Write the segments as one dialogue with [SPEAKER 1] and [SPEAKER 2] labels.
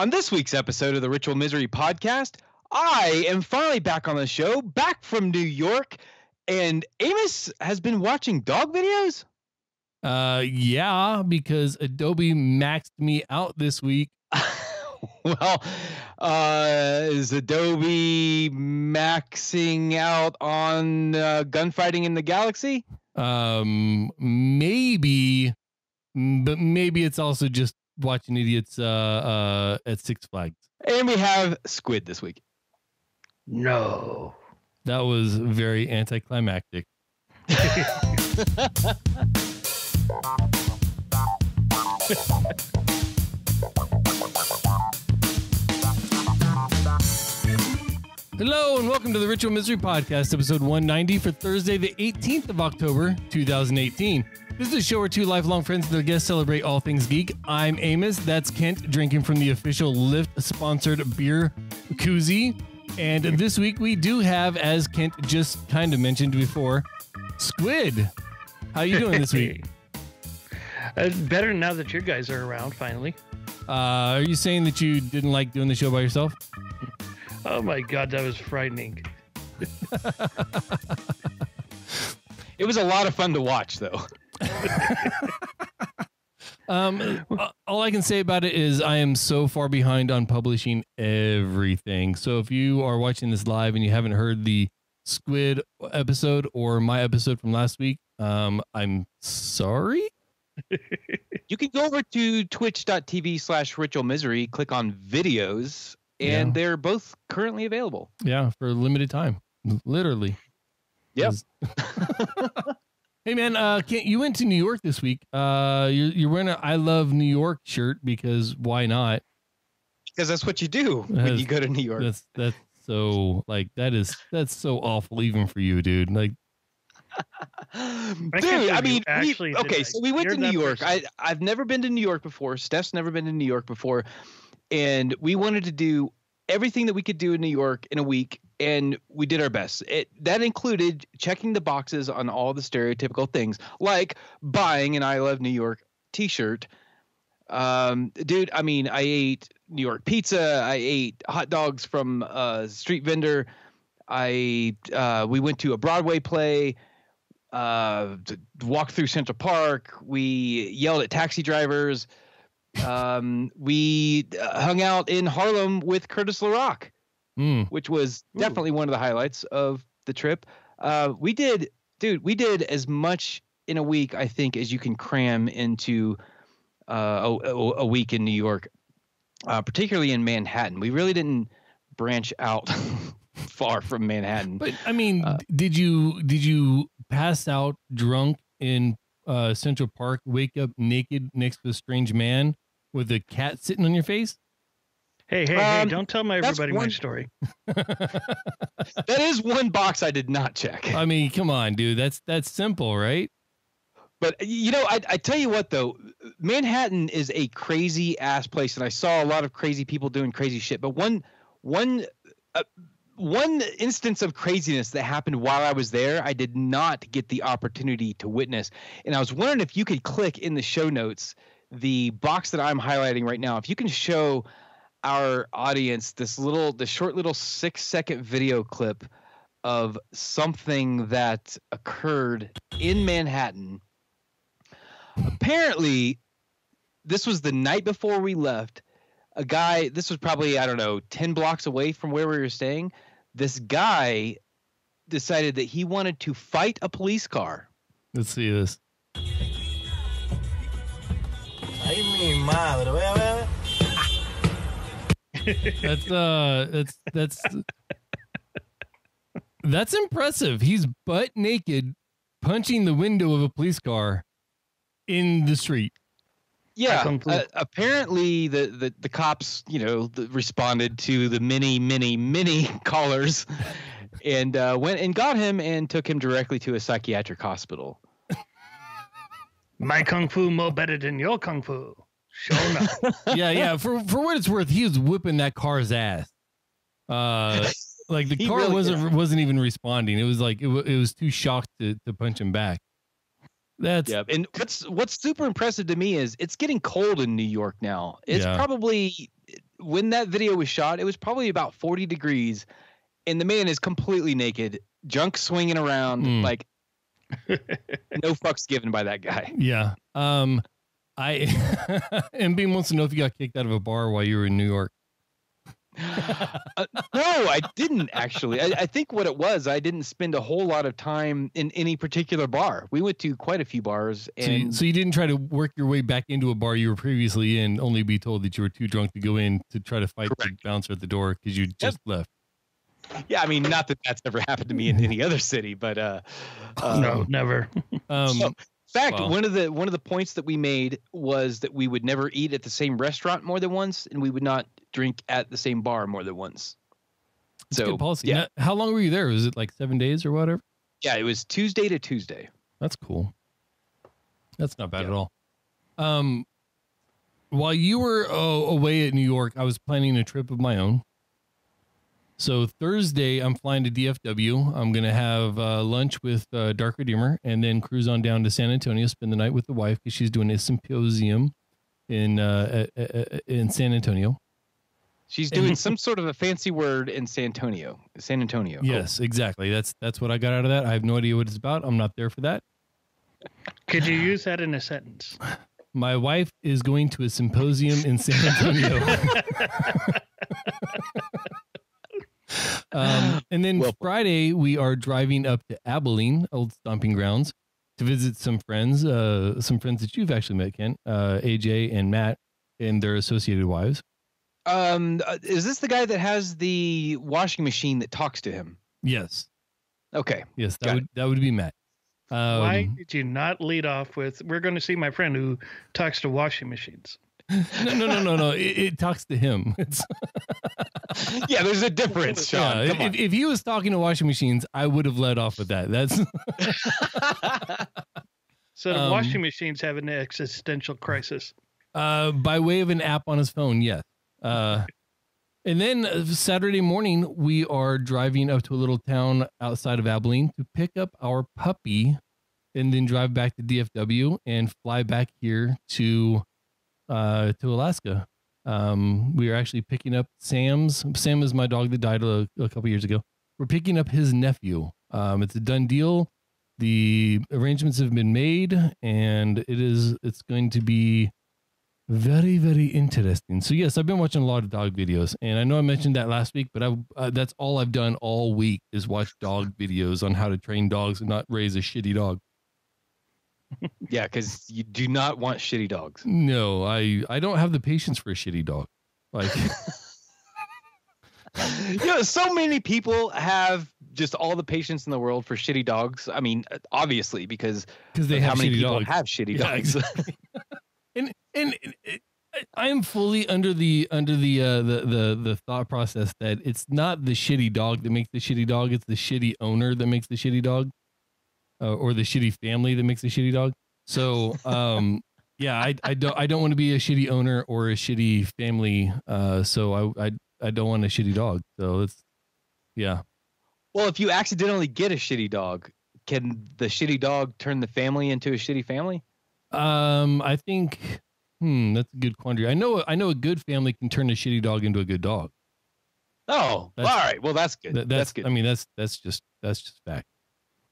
[SPEAKER 1] On this week's episode of the Ritual Misery podcast, I am finally back on the show, back from New York, and Amos has been watching dog videos.
[SPEAKER 2] Uh, yeah, because Adobe maxed me out this week.
[SPEAKER 1] well, uh, is Adobe maxing out on uh, gunfighting in the galaxy?
[SPEAKER 2] Um, maybe, but maybe it's also just watching idiots uh, uh, at Six Flags.
[SPEAKER 1] And we have Squid this week.
[SPEAKER 3] No.
[SPEAKER 2] That was very anticlimactic. Hello and welcome to the Ritual Misery Podcast, episode 190 for Thursday, the 18th of October, 2018. This is a show where two lifelong friends and their guests celebrate all things geek. I'm Amos. That's Kent, drinking from the official Lyft sponsored beer koozie. And this week we do have, as Kent just kind of mentioned before, Squid. How you doing this week?
[SPEAKER 3] Uh, better now that you guys are around finally.
[SPEAKER 2] Uh, are you saying that you didn't like doing the show by yourself?
[SPEAKER 3] Oh my god, that was frightening.
[SPEAKER 1] It was a lot of fun to watch, though.
[SPEAKER 2] Um, uh, all I can say about it is I am so far behind on publishing everything. So if you are watching this live and you haven't heard the Squid episode or my episode from last week, um, I'm sorry.
[SPEAKER 1] You can go over to twitch.tv slash ritual misery, click on videos, and
[SPEAKER 2] Yeah.
[SPEAKER 1] they're both currently available.
[SPEAKER 2] Yeah, for a limited time, literally.
[SPEAKER 1] Yep.
[SPEAKER 2] 'Cause- hey man, uh, Kent, you went to New York this week. Uh, you're you're wearing a "I love New York" shirt because why not?
[SPEAKER 1] Because that's what you do when you go to New York.
[SPEAKER 2] That's that's so like that is that's so awful even for you, dude. Like
[SPEAKER 1] Dude,
[SPEAKER 3] can't
[SPEAKER 1] I mean, we-
[SPEAKER 3] actually did
[SPEAKER 1] okay, so we went to New York.
[SPEAKER 3] person.
[SPEAKER 1] I I've never been to New York before. Steph's never been to New York before, and we wanted to do everything that we could do in New York in a week, and we did our best. It that included checking the boxes on all the stereotypical things, like buying an "I Love New York" T-shirt. Um, dude, I mean, I ate New York pizza. I ate hot dogs from a street vendor. I uh, we went to a Broadway play uh, walked through Central Park. We yelled at taxi drivers. Um, we uh, hung out in Harlem with Curtis LaRock,
[SPEAKER 2] mm,
[SPEAKER 1] which was
[SPEAKER 3] Ooh.
[SPEAKER 1] definitely one of the highlights of the trip. Uh, we did, dude, we did as much in a week, I think, as you can cram into uh, a, a, week in New York, uh, particularly in Manhattan. We really didn't branch out far from Manhattan.
[SPEAKER 2] but I mean,
[SPEAKER 1] Uh,
[SPEAKER 2] did you did you pass out drunk in uh, Central Park, wake up naked next to a strange man with a cat sitting on your face?
[SPEAKER 3] Hey, hey,
[SPEAKER 1] Um,
[SPEAKER 3] hey, don't tell my
[SPEAKER 1] that's
[SPEAKER 3] everybody my story.
[SPEAKER 1] that is one box I did not check.
[SPEAKER 2] I mean, come on, dude. That's that's simple, right?
[SPEAKER 1] But you know, I, I tell you what though, Manhattan is a crazy ass place, and I saw a lot of crazy people doing crazy shit. But one one uh, one instance of craziness that happened while I was there, I did not get the opportunity to witness. And I was wondering if you could click in the show notes the box that I'm highlighting right now. If you can show our audience this little, the short little six second video clip of something that occurred in Manhattan apparently this was the night before we left a guy this was probably i don't know 10 blocks away from where we were staying this guy decided that he wanted to fight a police car
[SPEAKER 2] Let's see this.
[SPEAKER 4] Ay, mi madre.
[SPEAKER 2] That's uh, that's that's that's impressive. He's butt naked, punching the window of a police car in the street.
[SPEAKER 1] yeah
[SPEAKER 3] Kung
[SPEAKER 1] uh, apparently the, the the cops you know the, responded to the many many many callers and uh, went and got him and took him directly to a psychiatric hospital
[SPEAKER 3] My kung fu more better than your kung fu. Sure enough.
[SPEAKER 2] Yeah, yeah. For for what it's worth, he was whipping that car's ass. Uh, like the car
[SPEAKER 1] really
[SPEAKER 2] wasn't wasn't even responding. It was like it, wa- it was too shocked to to punch him back. That's
[SPEAKER 1] Yeah, and what's what's super impressive to me is it's getting cold in New York now. It's
[SPEAKER 2] Yeah.
[SPEAKER 1] probably when that video was shot, it was probably about 40 degrees, and the man is completely naked, junk swinging around,
[SPEAKER 2] Mm.
[SPEAKER 1] like no fucks given by that guy.
[SPEAKER 2] Yeah. Um, I MB wants to know if you got kicked out of a bar while you were in New York.
[SPEAKER 1] Uh, no, I didn't actually. I, I think what it was, I didn't spend a whole lot of time in any particular bar. We went to quite a few bars,
[SPEAKER 2] So you,
[SPEAKER 1] and
[SPEAKER 2] so you didn't try to work your way back into a bar you were previously in, only be told that you were too drunk to go in to try to fight the bouncer at the door because you just left.
[SPEAKER 1] yeah, I mean, not that that's ever happened to me in any other city, but uh, uh,
[SPEAKER 3] no, never.
[SPEAKER 2] Um,
[SPEAKER 1] So- In fact,
[SPEAKER 2] Wow.
[SPEAKER 1] one of the one of the points that we made was that we would never eat at the same restaurant more than once, and we would not drink at the same bar more than once.
[SPEAKER 2] it's
[SPEAKER 1] So
[SPEAKER 2] good policy.
[SPEAKER 1] yeah,
[SPEAKER 2] Now, how long were you there? Was it like seven days or whatever?
[SPEAKER 1] yeah, it was Tuesday to Tuesday.
[SPEAKER 2] That's cool. That's not bad
[SPEAKER 1] Yeah.
[SPEAKER 2] at all. Um, while you were uh, away at New York, I was planning a trip of my own. So Thursday, I'm flying to DFW. I'm gonna have uh, lunch with uh, Dark Redeemer, and then cruise on down to San Antonio, spend the night with the wife because she's doing a symposium in uh, uh, uh, uh, in San Antonio.
[SPEAKER 1] She's doing some sort of a fancy word in San Antonio. San Antonio.
[SPEAKER 2] Yes, exactly. That's that's what I got out of that. I have no idea what it's about. I'm not there for that.
[SPEAKER 3] Could you use that in a sentence?
[SPEAKER 2] My wife is going to a symposium in San Antonio. um, and then
[SPEAKER 1] Well-
[SPEAKER 2] Friday, we are driving up to Abilene, old stomping grounds, to visit some friends, uh, some friends that you've actually met, Kent, uh, AJ and Matt, and their associated wives.
[SPEAKER 1] Um, uh, is this the guy that has the washing machine that talks to him?
[SPEAKER 2] Yes,
[SPEAKER 1] Okay.
[SPEAKER 2] yes, that
[SPEAKER 1] Got
[SPEAKER 2] would that would be Matt. Um,
[SPEAKER 3] Why did you not lead off with, we're going to see my friend who talks to washing machines?
[SPEAKER 2] No, no, no, no, no. It, it talks to him. It's,
[SPEAKER 1] yeah, there's a difference, Sean.
[SPEAKER 2] yeah,
[SPEAKER 1] Come
[SPEAKER 2] if, if he was talking to washing machines, I would have led off with that. That's.
[SPEAKER 3] So the
[SPEAKER 2] Um,
[SPEAKER 3] washing machines have an existential crisis.
[SPEAKER 2] Uh, by way of an app on his phone, yes. Uh, and then uh, Saturday morning, we are driving up to a little town outside of Abilene to pick up our puppy, and then drive back to DFW and fly back here to uh, to Alaska. Um, we are actually picking up Sam's. Sam is my dog that died a, a couple years ago. We're picking up his nephew. Um, it's a done deal. The arrangements have been made, and it is it's going to be very, very interesting. So yes, I've been watching a lot of dog videos, and I know I mentioned that last week, but I uh, that's all I've done all week is watch dog videos on how to train dogs and not raise a shitty dog.
[SPEAKER 1] Yeah, because you do not want shitty dogs.
[SPEAKER 2] No, I I don't have the patience for a shitty dog. Like
[SPEAKER 1] you know, so many people have just all the patience in the world for shitty dogs. I mean, uh, obviously, because
[SPEAKER 2] because they have
[SPEAKER 1] how many people
[SPEAKER 2] dogs.
[SPEAKER 1] have shitty
[SPEAKER 2] Yeah,
[SPEAKER 1] dogs.
[SPEAKER 2] exactly. and and it, I am fully under the under the uh the the the thought process that it's not the shitty dog that makes the shitty dog it's the shitty owner that makes the shitty dog uh, or the shitty family that makes the shitty dog so um yeah i i don't i don't want to be a shitty owner or a shitty family uh so i i, I don't want a shitty dog so it's yeah
[SPEAKER 1] well, if you accidentally get a shitty dog, can the shitty dog turn the family into a shitty family?
[SPEAKER 2] um i think hmm that's a good quandary i know i know a good family can turn a shitty dog into a good dog
[SPEAKER 1] Oh, all
[SPEAKER 2] That's-
[SPEAKER 1] right. Well, that's good.
[SPEAKER 2] That,
[SPEAKER 1] that's,
[SPEAKER 2] that's,
[SPEAKER 1] good.
[SPEAKER 2] I mean, that's that's just that's just fact.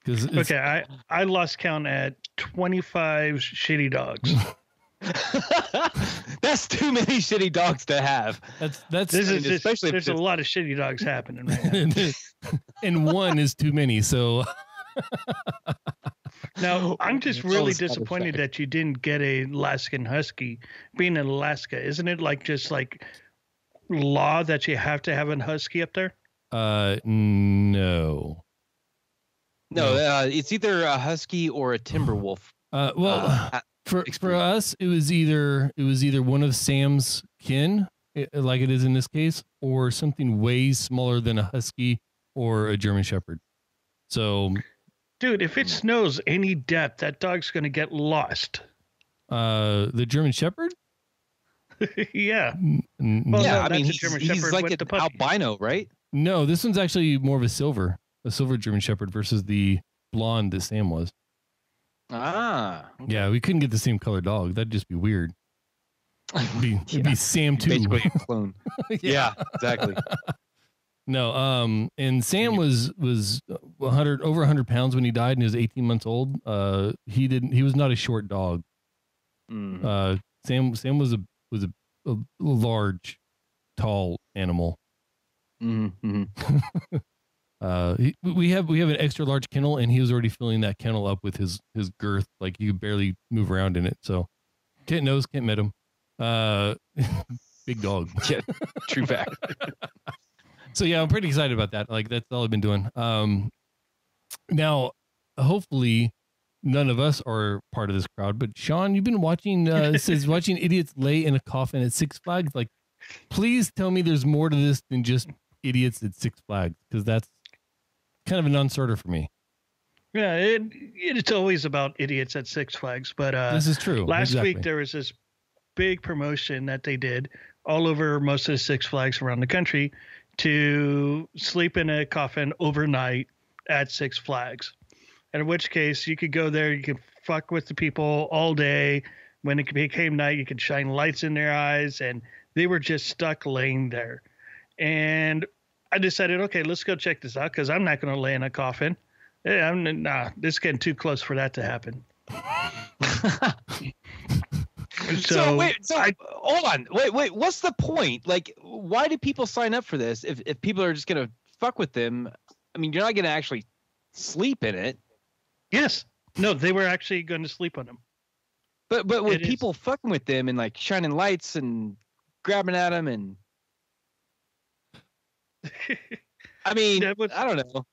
[SPEAKER 2] Because
[SPEAKER 3] Okay, I, I lost count at 25 shitty dogs.
[SPEAKER 1] that's too many shitty dogs to have.
[SPEAKER 2] that's that's
[SPEAKER 3] This is
[SPEAKER 1] mean,
[SPEAKER 3] just,
[SPEAKER 1] especially if
[SPEAKER 3] there's a lot of shitty dogs happening right now.
[SPEAKER 2] and one is too many. So
[SPEAKER 3] Now, I'm just really
[SPEAKER 1] it's not a
[SPEAKER 3] disappointed that you didn't get a Alaskan Husky. Being in Alaska, isn't it like just like law that you have to have a Husky up there?
[SPEAKER 2] uh no.
[SPEAKER 1] No,
[SPEAKER 2] No.
[SPEAKER 1] uh, it's either a husky or a timber wolf.
[SPEAKER 2] Uh well
[SPEAKER 1] Uh,
[SPEAKER 2] for for us it was either it was either one of Sam's kin like it is in this case or something way smaller than a husky or a German shepherd. So
[SPEAKER 3] Dude, if it snows any depth, that dog's going to get lost.
[SPEAKER 2] uh the German shepherd?
[SPEAKER 3] yeah.
[SPEAKER 2] N- n-
[SPEAKER 3] Well,
[SPEAKER 1] yeah,
[SPEAKER 3] no,
[SPEAKER 1] I mean, he's,
[SPEAKER 3] German
[SPEAKER 1] he's
[SPEAKER 3] Shepherd
[SPEAKER 1] like an albino, right?
[SPEAKER 2] No, this one's actually more of a silver, a silver German Shepherd versus the blonde that Sam was.
[SPEAKER 1] Ah,
[SPEAKER 2] Yeah, we couldn't get the same color dog. That'd just be weird. It'd be, it'd be Sam too.
[SPEAKER 1] Basically a clone. yeah, exactly.
[SPEAKER 2] No, um, and Sam was was hundred over hundred pounds when he died, and he was eighteen months old. Uh, he didn't. He was not a short dog.
[SPEAKER 1] Mm.
[SPEAKER 2] Uh, Sam Sam was a was a, a large, tall animal.
[SPEAKER 1] Mhm, mhm.
[SPEAKER 2] Uh, we have we have an extra large kennel, and he was already filling that kennel up with his his girth, like you could barely move around in it. So, Kent knows, Kent met him. Uh, big dog.
[SPEAKER 1] True fact.
[SPEAKER 2] so yeah, I'm pretty excited about that. Like that's all I've been doing. Um, now, hopefully, none of us are part of this crowd. But Sean, you've been watching. Uh, says watching idiots lay in a coffin at Six Flags. Like, please tell me there's more to this than just idiots at Six Flags because that's kind of a non-starter for me.
[SPEAKER 3] Yeah, it, it's always about idiots at Six Flags. But uh,
[SPEAKER 2] this is true.
[SPEAKER 3] last
[SPEAKER 2] exactly.
[SPEAKER 3] week there was this big promotion that they did all over most of the Six Flags around the country to sleep in a coffin overnight at Six Flags. In which case, you could go there, you could fuck with the people all day. When it became night, you could shine lights in their eyes, and they were just stuck laying there. And I decided, okay, let's go check this out because I'm not going to lay in a coffin. Yeah, I'm nah. This is getting too close for that to happen.
[SPEAKER 1] So, wait, so
[SPEAKER 3] I-
[SPEAKER 1] hold on, wait, wait. What's the point? Like, why do people sign up for this if if people are just gonna fuck with them? I mean, you're not gonna actually sleep in it,
[SPEAKER 3] Yes. No, they were actually going to sleep on them.
[SPEAKER 1] but but with
[SPEAKER 3] It is.
[SPEAKER 1] people fucking with them and like shining lights and grabbing at them and I mean,
[SPEAKER 3] That was-
[SPEAKER 1] I don't know.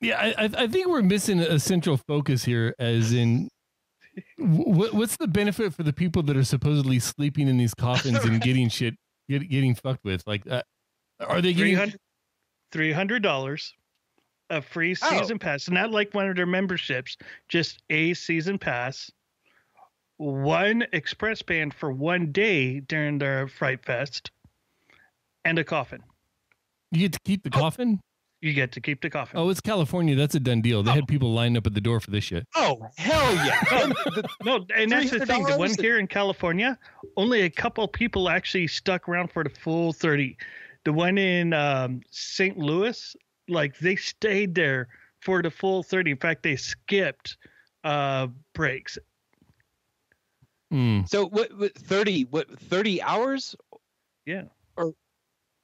[SPEAKER 2] Yeah, I, I- I think we're missing a central focus here, as in, what, what's the benefit for the people that are supposedly sleeping in these coffins and getting shit, get, getting fucked with? Like, uh, are they getting?
[SPEAKER 3] Three hundred dollars, a free
[SPEAKER 1] Oh.
[SPEAKER 3] season pass, not like one of their memberships, just a season pass. One express band for one day during their Fright Fest, and a coffin.
[SPEAKER 2] You get to keep the coffin?
[SPEAKER 3] You get to keep the coffin.
[SPEAKER 2] Oh, it's California. That's a done deal. They had people lined up at the door for this shit.
[SPEAKER 1] Oh hell yeah!
[SPEAKER 3] No, and that's the thing. The one here in California, only a couple people actually stuck around for the full 30. The one in um, St. Louis, like they stayed there for the full 30. In fact, they skipped uh, breaks.
[SPEAKER 2] Hmm.
[SPEAKER 1] so what, what? Thirty? What? Thirty hours?
[SPEAKER 3] Yeah.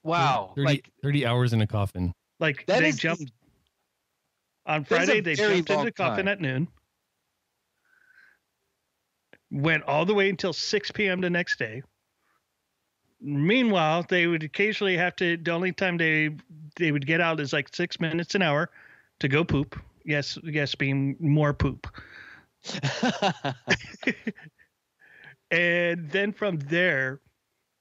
[SPEAKER 1] Wow!
[SPEAKER 2] 30,
[SPEAKER 1] like
[SPEAKER 2] 30 hours in a coffin.
[SPEAKER 3] Like
[SPEAKER 1] that
[SPEAKER 3] they
[SPEAKER 1] is
[SPEAKER 3] jumped on Friday, they jumped into
[SPEAKER 1] long
[SPEAKER 3] the coffin
[SPEAKER 1] time.
[SPEAKER 3] at noon. Went all the way until 6 p.m. the next day. Meanwhile, they would occasionally have to. The only time they they would get out is like six minutes an hour to go poop. Yes, yes, being more poop. and then from there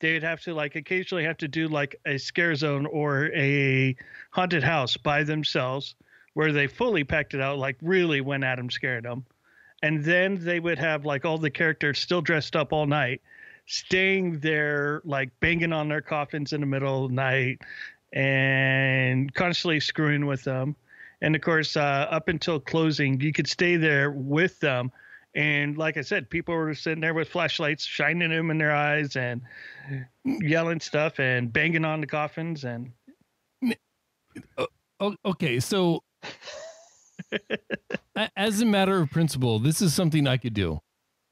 [SPEAKER 3] they'd have to like occasionally have to do like a scare zone or a haunted house by themselves where they fully packed it out like really when adam scared them. And then they would have like all the characters still dressed up all night staying there like banging on their coffins in the middle of the night and constantly screwing with them. And of course uh, up until closing you could stay there with them and like I said, people were sitting there with flashlights, shining them in their eyes, and yelling stuff and banging on the coffins. And
[SPEAKER 2] okay, so as a matter of principle, this is something I could do.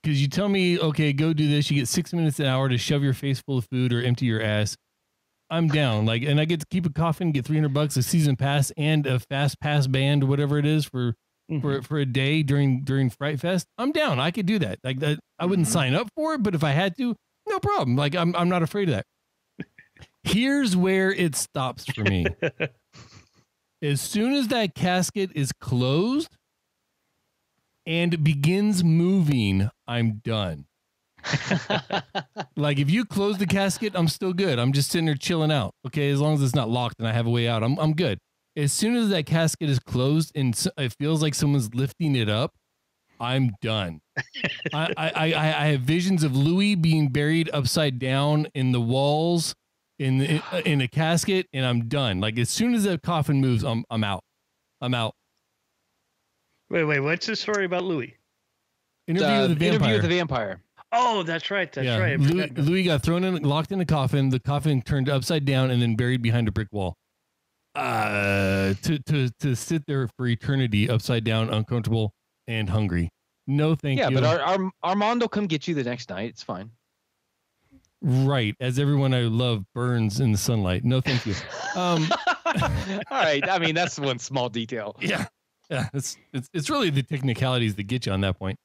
[SPEAKER 2] Because you tell me, okay, go do this. You get six minutes an hour to shove your face full of food or empty your ass. I'm down. Like, and I get to keep a coffin, get 300 bucks, a season pass, and a fast pass band, whatever it is for for for a day during during Fright Fest. I'm down. I could do that. Like that, I wouldn't
[SPEAKER 3] Mhm.
[SPEAKER 2] sign up for it, but if I had to, no problem. Like I'm I'm not afraid of that. Here's where it stops for me. as soon as that casket is closed and begins moving, I'm done. Like if you close the casket, I'm still good. I'm just sitting there chilling out. Okay, as long as it's not locked and I have a way out, I'm I'm good. As soon as that casket is closed and it feels like someone's lifting it up, I'm done. I, I, I I have visions of Louis being buried upside down in the walls in the, in a casket, and I'm done. Like as soon as the coffin moves, I'm I'm out. I'm out.
[SPEAKER 3] wait, wait, what's the story about Louis?
[SPEAKER 2] Interview
[SPEAKER 1] Uh,
[SPEAKER 2] with the
[SPEAKER 1] Interview
[SPEAKER 2] vampire.
[SPEAKER 1] with the vampire.
[SPEAKER 3] Oh, that's right. That's
[SPEAKER 2] yeah,
[SPEAKER 3] right.
[SPEAKER 2] Louis, Louis got thrown in, locked in a coffin. The coffin turned upside down and then buried behind a brick wall. Uh, to to to sit there for eternity, upside down, uncomfortable and hungry. No, thank
[SPEAKER 1] yeah,
[SPEAKER 2] you.
[SPEAKER 1] Yeah, but our, our Armando come get you the next night. It's fine.
[SPEAKER 2] right, as everyone I love burns in the sunlight. No, thank you. Um,
[SPEAKER 1] All right. I mean, that's one small detail.
[SPEAKER 2] yeah, yeah. It's it's it's really the technicalities that get you on that point.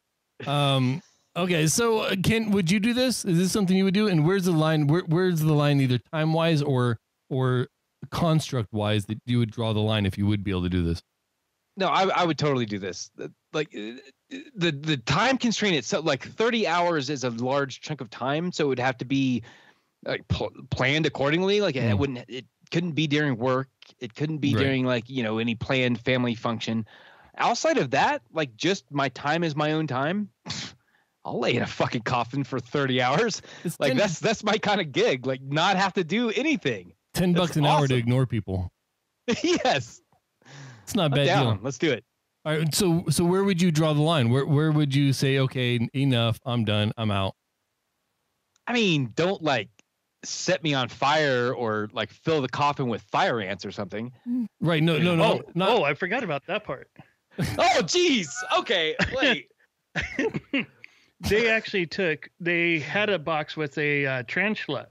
[SPEAKER 2] Um. Okay, so uh, Ken, would you do this? Is this something you would do? And where's the line? Where, where's the line, either time wise or or construct wise, that you would draw the line if you would be able to do this?
[SPEAKER 1] No, I, I would totally do this. Like uh, the the time constraint itself, like 30 hours is a large chunk of time, so it would have to be like pl- planned accordingly. Like it
[SPEAKER 2] Mm.
[SPEAKER 1] wouldn't, it couldn't be during work. It couldn't be
[SPEAKER 2] Right.
[SPEAKER 1] during like you know any planned family function. Outside of that, like just my time is my own time. I'll lay in a fucking coffin for 30 hours.
[SPEAKER 2] It's
[SPEAKER 1] Like
[SPEAKER 2] 10,
[SPEAKER 1] that's that's my kind of gig. Like not have to do anything.
[SPEAKER 2] 10
[SPEAKER 1] that's
[SPEAKER 2] bucks an hour to ignore people.
[SPEAKER 1] yes,
[SPEAKER 2] It's not a
[SPEAKER 1] I'm
[SPEAKER 2] bad deal.
[SPEAKER 1] Let's do it.
[SPEAKER 2] All right, so so where would you draw the line? Where where would you say, okay, enough, I'm done, I'm out?
[SPEAKER 1] I mean, don't like set me on fire or like fill the coffin with fire ants or something.
[SPEAKER 2] Right? No, no, no,
[SPEAKER 3] oh,
[SPEAKER 2] not
[SPEAKER 3] oh, I forgot about that part.
[SPEAKER 1] Oh, geez. Okay, wait.
[SPEAKER 3] they actually took they had a box with a uh, tarantula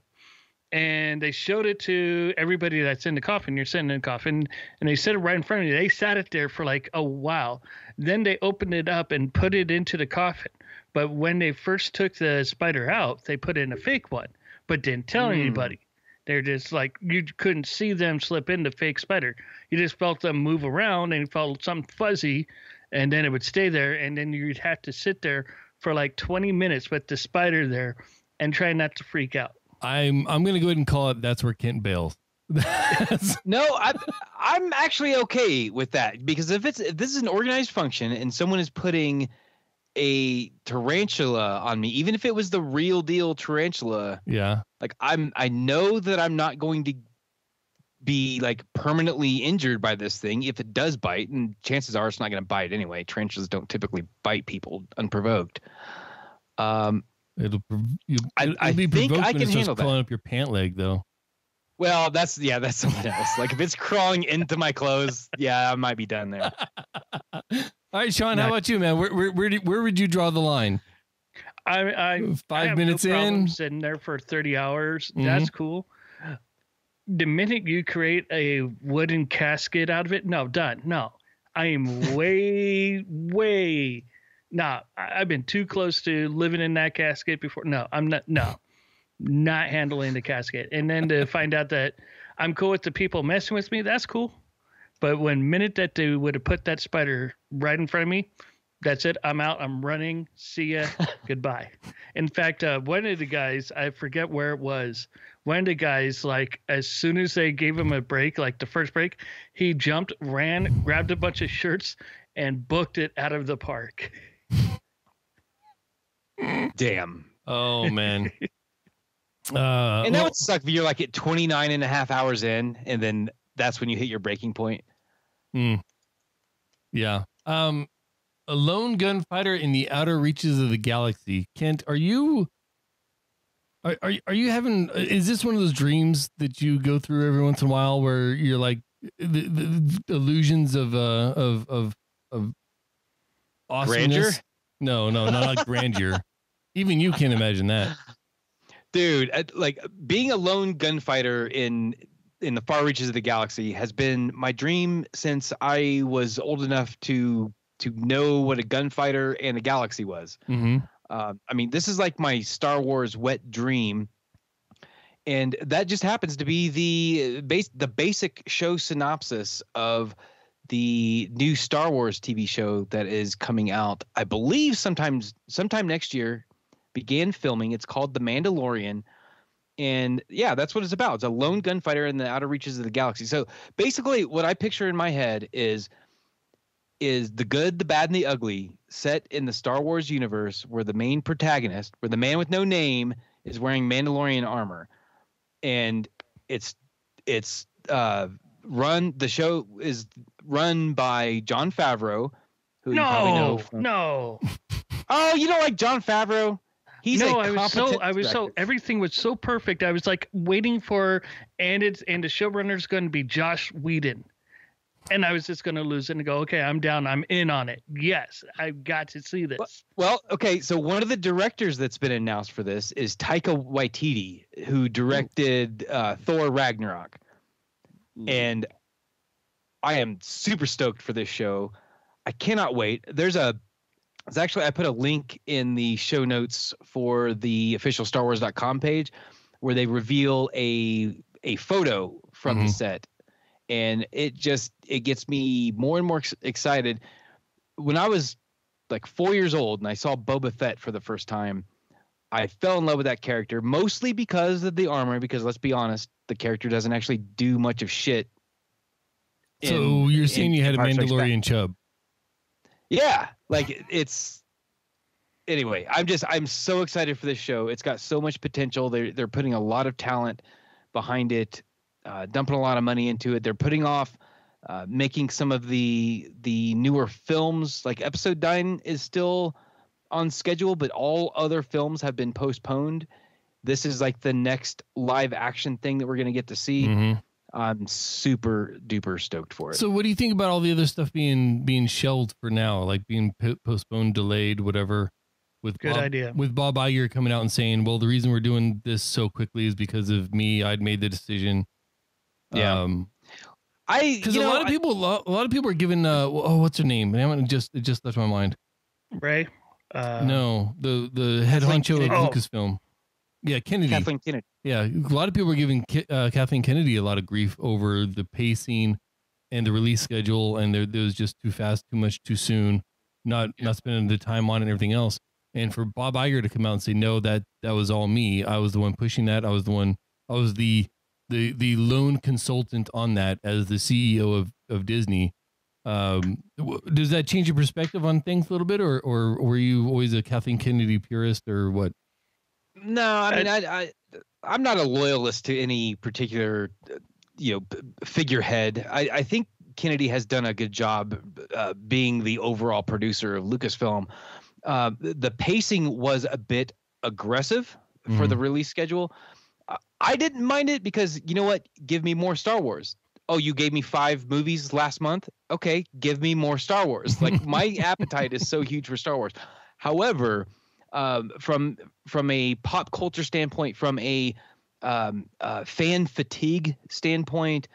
[SPEAKER 3] and they showed it to everybody that's in the coffin you're sitting in the coffin and they set it right in front of you. They sat it there for like a while. Then they opened it up and put it into the coffin. But when they first took the spider out they put in a fake one but didn't tell
[SPEAKER 1] Hmm.
[SPEAKER 3] anybody. They're just like you couldn't see them slip in the fake spider. You just felt them move around and felt something fuzzy and then it would stay there and then you'd have to sit there for like 20 minutes with the spider there and try not to freak out.
[SPEAKER 2] I'm I'm gonna go ahead and call it. That's where Kent bails.
[SPEAKER 1] No, I, I'm actually okay with that because if it's if this is an organized function and someone is putting a tarantula on me, even if it was the real deal tarantula,
[SPEAKER 2] yeah.
[SPEAKER 1] like I'm I know that I'm not going to be like permanently injured by this thing if it does bite and chances are it's not going to bite anyway tarantulas don't typically bite people unprovoked um
[SPEAKER 2] It'll prov- you,
[SPEAKER 1] I-
[SPEAKER 2] it'll
[SPEAKER 1] I
[SPEAKER 2] be
[SPEAKER 1] think I can handle that.
[SPEAKER 2] crawling up your pant leg though.
[SPEAKER 1] well that's yeah that's something else like if it's crawling into my clothes yeah i might be done there
[SPEAKER 2] All right, Sean, how about you, man? Where where where, do, where would you draw the line?
[SPEAKER 3] I, I, I
[SPEAKER 2] Five
[SPEAKER 3] have
[SPEAKER 2] minutes
[SPEAKER 3] no
[SPEAKER 2] in.
[SPEAKER 3] sitting there for 30 hours.
[SPEAKER 2] Mhm.
[SPEAKER 3] That's cool. The minute you create a wooden casket out of it, no, done. No, I am way, way. Nah, I- I've been too close to living in that casket before. No, I'm not. No, not handling the casket. And then to find out that I'm cool with the people messing with me, that's cool. But when minute that they would have put that spider right in front of me, that's it. I'm out. I'm running. See ya. Goodbye. In fact, uh, one of the guys, I forget where it was. One of the guys, like as soon as they gave him a break, like the first break, he jumped, ran, grabbed a bunch of shirts, and booked it out of the park.
[SPEAKER 1] damn
[SPEAKER 2] Oh man. Uh,
[SPEAKER 1] and that
[SPEAKER 2] well,
[SPEAKER 1] would suck if you're like at 29 and a half hours in and then that's when you hit your breaking point
[SPEAKER 2] hmm. yeah. Um, a lone gunfighter in the outer reaches of the galaxy. Kent, are you? Are, are are you having? Is this one of those dreams that you go through every once in a while, where you're like the, the, the illusions of uh of of of awesomeness?
[SPEAKER 1] Grandeur?
[SPEAKER 2] No, no, not like grandeur. Even you can't imagine that.
[SPEAKER 1] dude like being a lone gunfighter in in the far reaches of the galaxy has been my dream since i was old enough to to know what a gunfighter and a galaxy was
[SPEAKER 2] Mm-hmm.
[SPEAKER 1] uh, i mean this is like my star wars wet dream and that just happens to be the base the basic show synopsis of the new Star Wars TV show that is coming out I believe sometimes sometime next year began filming. It's called The Mandalorian. And yeah that's what it's about. It's a lone gunfighter in the outer reaches of the galaxy. So basically what I picture in my head is is the good the bad and the ugly set in the Star Wars universe where the main protagonist where the man with no name is wearing Mandalorian armor. And it's it's uh run the show is run by Jon Favreau who you probably know
[SPEAKER 3] No,
[SPEAKER 1] from,
[SPEAKER 3] no.
[SPEAKER 1] Oh, you don't like Jon Favreau? He's
[SPEAKER 3] no,
[SPEAKER 1] a
[SPEAKER 3] I was so I was so everything was so perfect. I was like waiting for and it's and the showrunner's going to be Joss Whedon, and I was just going to lose it and go, okay, I'm down, I'm in on it. Yes, I've got to see this.
[SPEAKER 1] Well, okay, so one of the directors that's been announced for this is Taika Waititi, who directed uh, Thor Ragnarok, and I am super stoked for this show. I cannot wait. There's a it's actually I put a link in the show notes for the official Star Wars.com page where they reveal a a photo from the
[SPEAKER 2] Mhm.
[SPEAKER 1] set and it just it gets me more and more excited when I was like 4 years old and I saw Boba Fett for the first time I fell in love with that character mostly because of the armor because let's be honest the character doesn't actually do much of shit
[SPEAKER 2] So
[SPEAKER 1] in-
[SPEAKER 2] you're
[SPEAKER 1] in
[SPEAKER 2] saying you had a
[SPEAKER 1] Empire Strikes Back.
[SPEAKER 2] Mandalorian chub?
[SPEAKER 1] Yeah, like it's. Anyway, I'm just I'm so excited for this show. It's got so much potential. They're they're putting a lot of talent behind it, uh, dumping a lot of money into it. They're putting off uh, making some of the the newer films. Like Episode Nine is still on schedule, but all other films have been postponed. This is like the next live action thing that we're gonna get to see.
[SPEAKER 2] Mhm.
[SPEAKER 1] I'm super duper stoked for it.
[SPEAKER 2] So what do you think about all the other stuff being being shelved for now, like being p- postponed, delayed, whatever? With
[SPEAKER 3] Good
[SPEAKER 2] Bob,
[SPEAKER 3] idea.
[SPEAKER 2] With Bob Iger coming out and saying, "Well, the reason we're doing this so quickly is because of me. I'd made the decision."
[SPEAKER 1] Yeah.
[SPEAKER 2] Um,
[SPEAKER 1] I
[SPEAKER 2] because a
[SPEAKER 1] know,
[SPEAKER 2] lot of
[SPEAKER 1] I-
[SPEAKER 2] people, a lot of people are giving. Uh, oh, what's her name? I haven't just it just left my mind.
[SPEAKER 3] Ray, uh,
[SPEAKER 2] no, the the head
[SPEAKER 1] Kathleen
[SPEAKER 2] honcho of
[SPEAKER 1] Kennedy.
[SPEAKER 3] Oh.
[SPEAKER 2] Lucasfilm. Yeah, Kennedy.
[SPEAKER 1] Kathleen Kennedy.
[SPEAKER 2] Yeah, a lot of people are giving uh, Kathleen Kennedy a lot of grief over the pacing and the release schedule, and there, there was just too fast, too much, too soon, not not spending the time on it and everything else. And for Bob Iger to come out and say, "No, that that was all me. I was the one pushing that. I was the one. I was the the the lone consultant on that as the CEO of of Disney." Um, w- does that change your perspective on things a little bit, or or were you always a Kathleen Kennedy purist, or what?
[SPEAKER 1] No, I mean, I, I, I'm not a loyalist to any particular, you know, figurehead. I, I think Kennedy has done a good job uh, being the overall producer of Lucasfilm. Uh, the, pacing was a bit aggressive for the release schedule. I didn't mind it because you know what? Give me more Star Wars. Oh, you gave me five movies last month. Okay, give me more Star Wars. Like my appetite is so huge for Star Wars. However, um, from from a pop culture standpoint, from a um, uh, fan fatigue standpoint,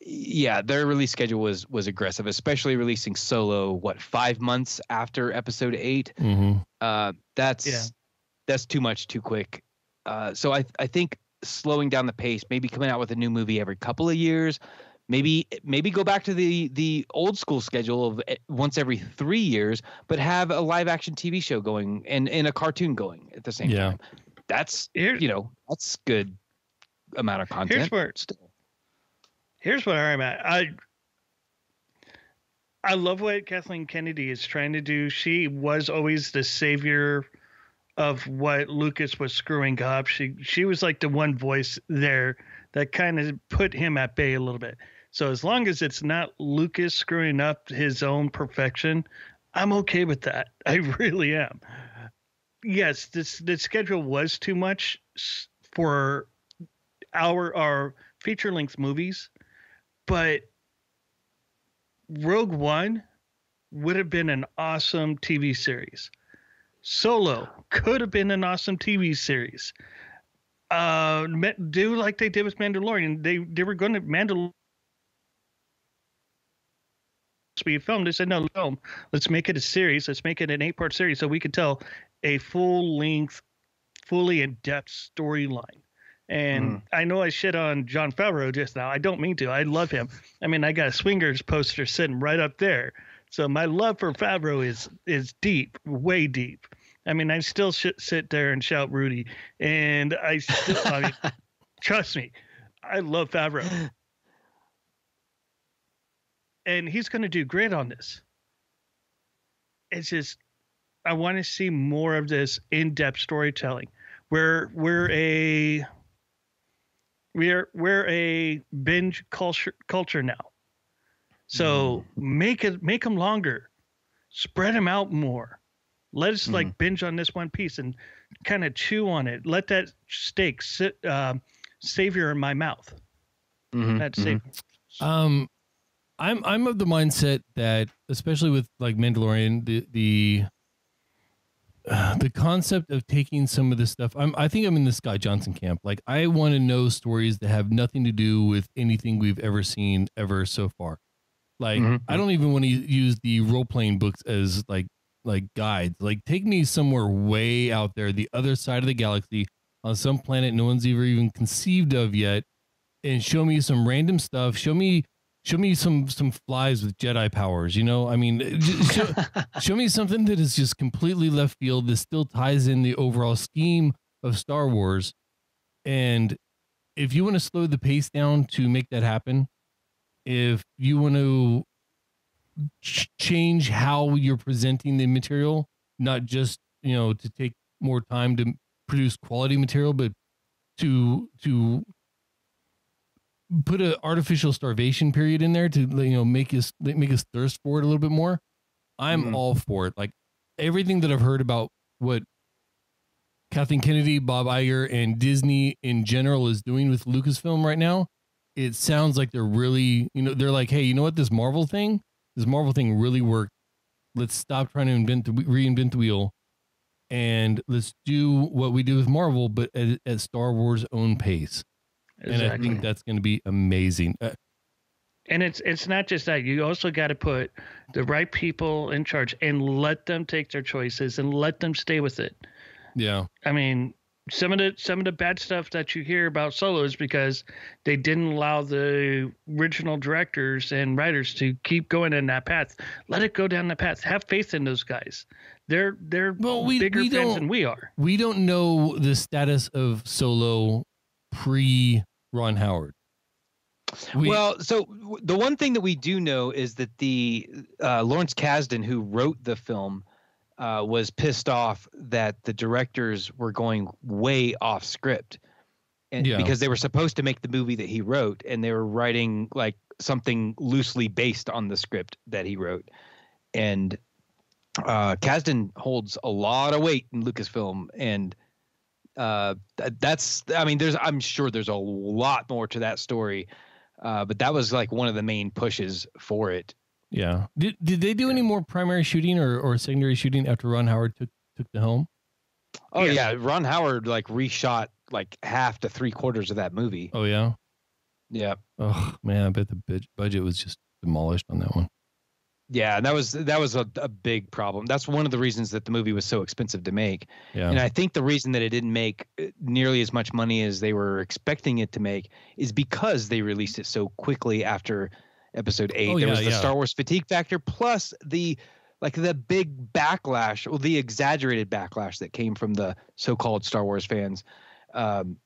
[SPEAKER 1] yeah, their release schedule was was aggressive, especially releasing Solo. What five months after Episode Eight?
[SPEAKER 2] Mm-hmm.
[SPEAKER 1] Uh, that's
[SPEAKER 3] Yeah.
[SPEAKER 1] that's too much, too quick. Uh, so I I think slowing down the pace, maybe coming out with a new movie every couple of years, maybe maybe go back to the the old school schedule of eh, once every three years, but have a live action TV show going and and a cartoon going at the same
[SPEAKER 2] Yeah.
[SPEAKER 1] time. That's
[SPEAKER 3] Here,
[SPEAKER 1] you know that's good amount of content.
[SPEAKER 3] here's where
[SPEAKER 1] still.
[SPEAKER 3] here's where I'm at. I I love what Kathleen Kennedy is trying to do. She was always the savior of what Lucas was screwing up. She she was like the one voice there that kind of put him at bay a little bit. So as long as it's not Lucas screwing up his own perfection, I'm okay with that. I really am. Yes, this the schedule was too much for our our feature length movies, but Rogue One would have been an awesome TV series. Solo could have been an awesome TV series. Uh, do like they did with Mandalorian. They they were going to Mandalorian be filmed. They said no, film. Let's make it a series. Let's make it an eight part series so we could tell a full length, fully in depth storyline. And hmm. I know I shit on Jon Favreau just now. I don't mean to. I love him. I mean, I got a Swingers poster sitting right up there. So my love for Favreau is is deep, way deep. I mean, I still sh- sit there and shout Rudy, and I still, I mean, trust me, I love Favreau, and he's going to do great on this. It's just, I want to see more of this in-depth storytelling. We're we're a we're we're a binge culture culture now. So make it make them longer, spread them out more. Let us like binge on this one piece and kind of chew on it. Let that steak sit, uh, savor in my mouth.
[SPEAKER 1] Mhm,
[SPEAKER 3] That
[SPEAKER 1] mhm.
[SPEAKER 2] Um, I'm I'm of the mindset that, especially with like Mandalorian, the the uh, the concept of taking some of this stuff. I'm I think I'm in the Scott Johnson camp. Like I want to know stories that have nothing to do with anything we've ever seen ever so far. Like
[SPEAKER 1] Mhm.
[SPEAKER 2] I don't even want to use the role playing books as like like guides. Like take me somewhere way out there, the other side of the galaxy, on some planet no one's ever even conceived of yet, and show me some random stuff. Show me show me some some flies with Jedi powers. You know, I mean, show, show me something that is just completely left field that still ties in the overall scheme of Star Wars. And if you want to slow the pace down to make that happen, if you want to ch- change how you're presenting the material, not just you know to take more time to produce quality material, but to to put an artificial starvation period in there to you know make us make us thirst for it a little bit more. I'm
[SPEAKER 1] Mhm.
[SPEAKER 2] all for it. Like everything that I've heard about what Kathleen Kennedy, Bob Iger, and Disney in general is doing with Lucasfilm right now, it sounds like they're really, you know, they're like, hey, you know what, this Marvel thing, this Marvel thing really worked. Let's stop trying to invent the reinvent the wheel, and let's do what we do with Marvel, but at, at Star Wars' own pace. And I think that's going to be amazing. Uh,
[SPEAKER 3] and it's it's not just that. You also got to put the right people in charge and let them take their choices and let them stay with it.
[SPEAKER 2] Yeah,
[SPEAKER 3] i mean some of the some of the bad stuff that you hear about solo is because they didn't allow the original directors and writers to keep going in that path. Let it go down the path. Have faith in those guys. They're they're
[SPEAKER 2] Well, we-
[SPEAKER 3] bigger
[SPEAKER 2] we
[SPEAKER 3] fans
[SPEAKER 2] don't-
[SPEAKER 3] than we are.
[SPEAKER 2] we don't know the status of Solo pre Ron Howard. We-
[SPEAKER 1] well, so the one thing that we do know is that the uh, Lawrence Kasdan, who wrote the film, uh, was pissed off that the directors were going way off script, and
[SPEAKER 2] Yeah.
[SPEAKER 1] because they were supposed to make the movie that he wrote, and they were writing like something loosely based on the script that he wrote, and uh, Kasdan holds a lot of weight in Lucasfilm, and uh, that's I mean, there's I'm sure there's a lot more to that story. Uh, but that was like one of the main pushes for it.
[SPEAKER 2] yeah. Did did they do any more primary shooting or, or secondary shooting after Ron Howard took took the helm?
[SPEAKER 1] Oh
[SPEAKER 3] Yes.
[SPEAKER 1] yeah, Ron Howard like reshot like half to three quarters of that movie.
[SPEAKER 2] Oh yeah.
[SPEAKER 1] Yeah,
[SPEAKER 2] Oh man, I bet the bud- budget was just demolished on that one.
[SPEAKER 1] Yeah, and that was that was a, a big problem. That's one of the reasons that the movie was so expensive to make.
[SPEAKER 2] Yeah.
[SPEAKER 1] And I think the reason that it didn't make uh, nearly as much money as they were expecting it to make is because they released it so quickly after episode eight.
[SPEAKER 2] Oh,
[SPEAKER 1] there
[SPEAKER 2] yeah,
[SPEAKER 1] was the
[SPEAKER 2] yeah.
[SPEAKER 1] Star Wars fatigue factor plus the like the big backlash or the exaggerated backlash that came from the so-called Star Wars fans. Um,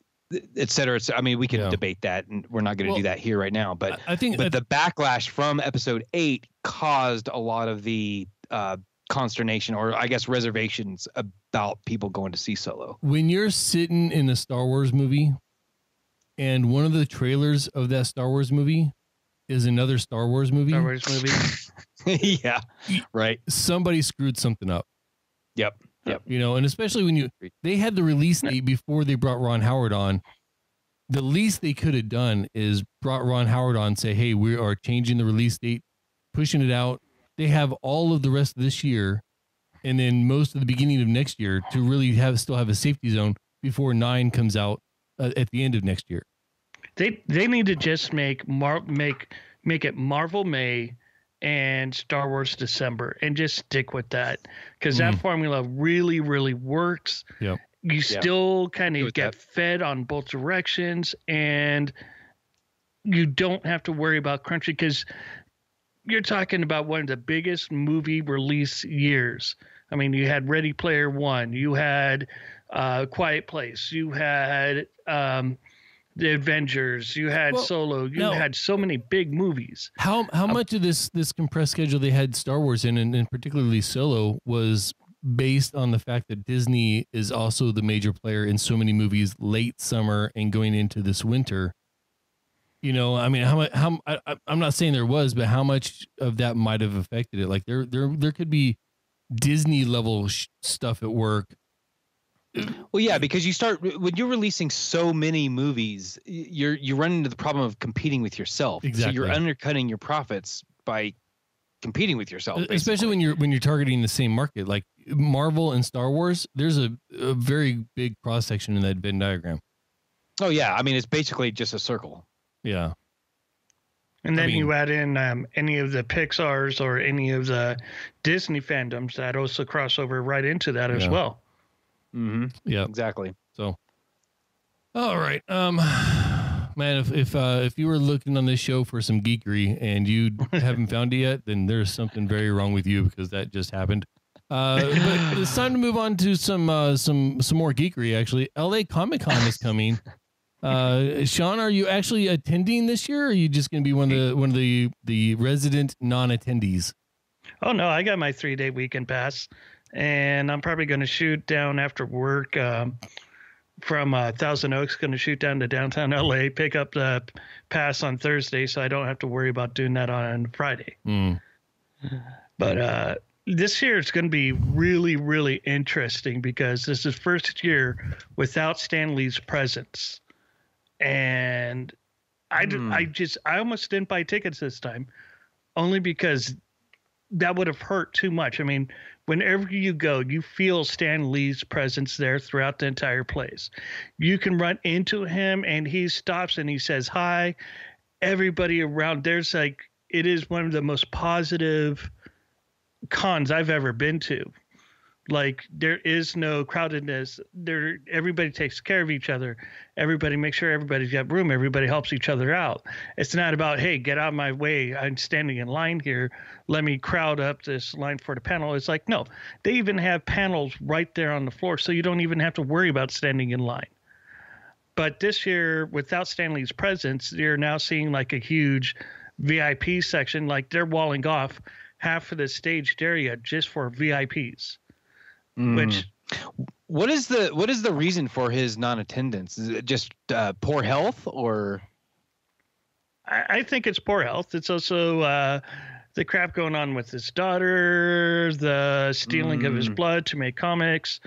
[SPEAKER 1] et cetera. et cetera. I mean, we can
[SPEAKER 2] Yeah.
[SPEAKER 1] debate that, and we're not going to
[SPEAKER 2] Well,
[SPEAKER 1] do that here right now. But
[SPEAKER 2] I I think
[SPEAKER 1] but the backlash from episode eight caused a lot of the uh, consternation, or I guess reservations about people going to see Solo.
[SPEAKER 2] when you're sitting in a Star Wars movie and one of the trailers of that Star Wars movie is another Star Wars movie,
[SPEAKER 3] Star Wars movie.
[SPEAKER 1] yeah, right.
[SPEAKER 2] somebody screwed something up.
[SPEAKER 1] Yep. Yep.
[SPEAKER 2] You know, and especially when you they had the release date before they brought Ron Howard on. The least they could have done is brought Ron Howard on, say, "Hey, we are changing the release date, pushing it out." They have all of the rest of this year, and then most of the beginning of next year to really have still have a safety zone before nine comes out uh, at the end of next year.
[SPEAKER 3] They they need to just make Mar make make it Marvel May and Star Wars December and just stick with that because that formula really really works.
[SPEAKER 2] Yep.
[SPEAKER 3] You still kind of get
[SPEAKER 1] that.
[SPEAKER 3] fed on both directions and you don't have to worry about crunching because you're talking about one of the biggest movie release years. I mean, you had Ready Player One, you had uh, Quiet Place, you had um, the Avengers, you had
[SPEAKER 2] Well,
[SPEAKER 3] Solo, you
[SPEAKER 2] no.
[SPEAKER 3] had so many big movies.
[SPEAKER 2] How how um, much of this this compressed schedule they had Star Wars in, and, and particularly Solo, was based on the fact that Disney is also the major player in so many movies late summer and going into this winter. You know, I mean, how much? How I, I- I'm not saying there was, but how much of that might have affected it? Like there there there could be Disney level sh- stuff at work
[SPEAKER 1] Well, yeah, because you start when you're releasing so many movies, you're you run into the problem of competing with yourself.
[SPEAKER 2] Exactly.
[SPEAKER 1] So you're undercutting your profits by competing with yourself.
[SPEAKER 2] especially when you're when you're targeting the same market like marvel and star wars there's a, a very big cross section in that venn diagram
[SPEAKER 1] Oh yeah, I mean it's basically just a circle.
[SPEAKER 2] yeah
[SPEAKER 3] And
[SPEAKER 2] I
[SPEAKER 3] then
[SPEAKER 2] mean-
[SPEAKER 3] you add in um, any of the Pixar's or any of the Disney fandoms that also cross over right into that as well.
[SPEAKER 1] Mm-hmm.
[SPEAKER 2] yeah
[SPEAKER 1] Exactly.
[SPEAKER 2] So, all right um man if if uh if you were looking on this show for some geekery and you haven't found it yet then there's something very wrong with you because that just happened. Uh but it's time to move on to some uh some some more geekery actually. La comic-con is coming. Uh sean are you actually attending this year or are you just gonna be one of the one of the the resident non-attendees?
[SPEAKER 3] Oh no, I got my three day weekend pass, and I'm probably going to shoot down after work um, from uh, Thousand Oaks. Going to shoot down to downtown LA, pick up the pass on Thursday, so I don't have to worry about doing that on Friday.
[SPEAKER 2] Hmm.
[SPEAKER 3] But uh, this year it's going to be really, really interesting because this is first year without Stan Lee's presence, and I, d-
[SPEAKER 1] Hmm.
[SPEAKER 3] I just I almost didn't buy tickets this time, only because that would have hurt too much. I mean, whenever you go, you feel Stan Lee's presence there throughout the entire place. You can run into him and he stops and he says hi. Everybody around there's like it is one of the most positive cons I've ever been to. Like there is no crowdedness. There everybody takes care of each other. Everybody makes sure everybody's got room. Everybody helps each other out. It's not about hey, get out of my way. I'm standing in line here. Let me crowd up this line for the panel. It's like no, they even have panels right there on the floor, so you don't even have to worry about standing in line. But this year, without Stan Lee's presence, you're now seeing like a huge VIP section. Like they're walling off half of the staged area just for VIPs.
[SPEAKER 1] Mm.
[SPEAKER 3] Which
[SPEAKER 1] what is the what is the reason for his non-attendance? Is it just uh, poor health or?
[SPEAKER 3] I, I think it's poor health. It's also uh, the crap going on with his daughter, the stealing of his
[SPEAKER 1] Mm.
[SPEAKER 3] blood to make comics.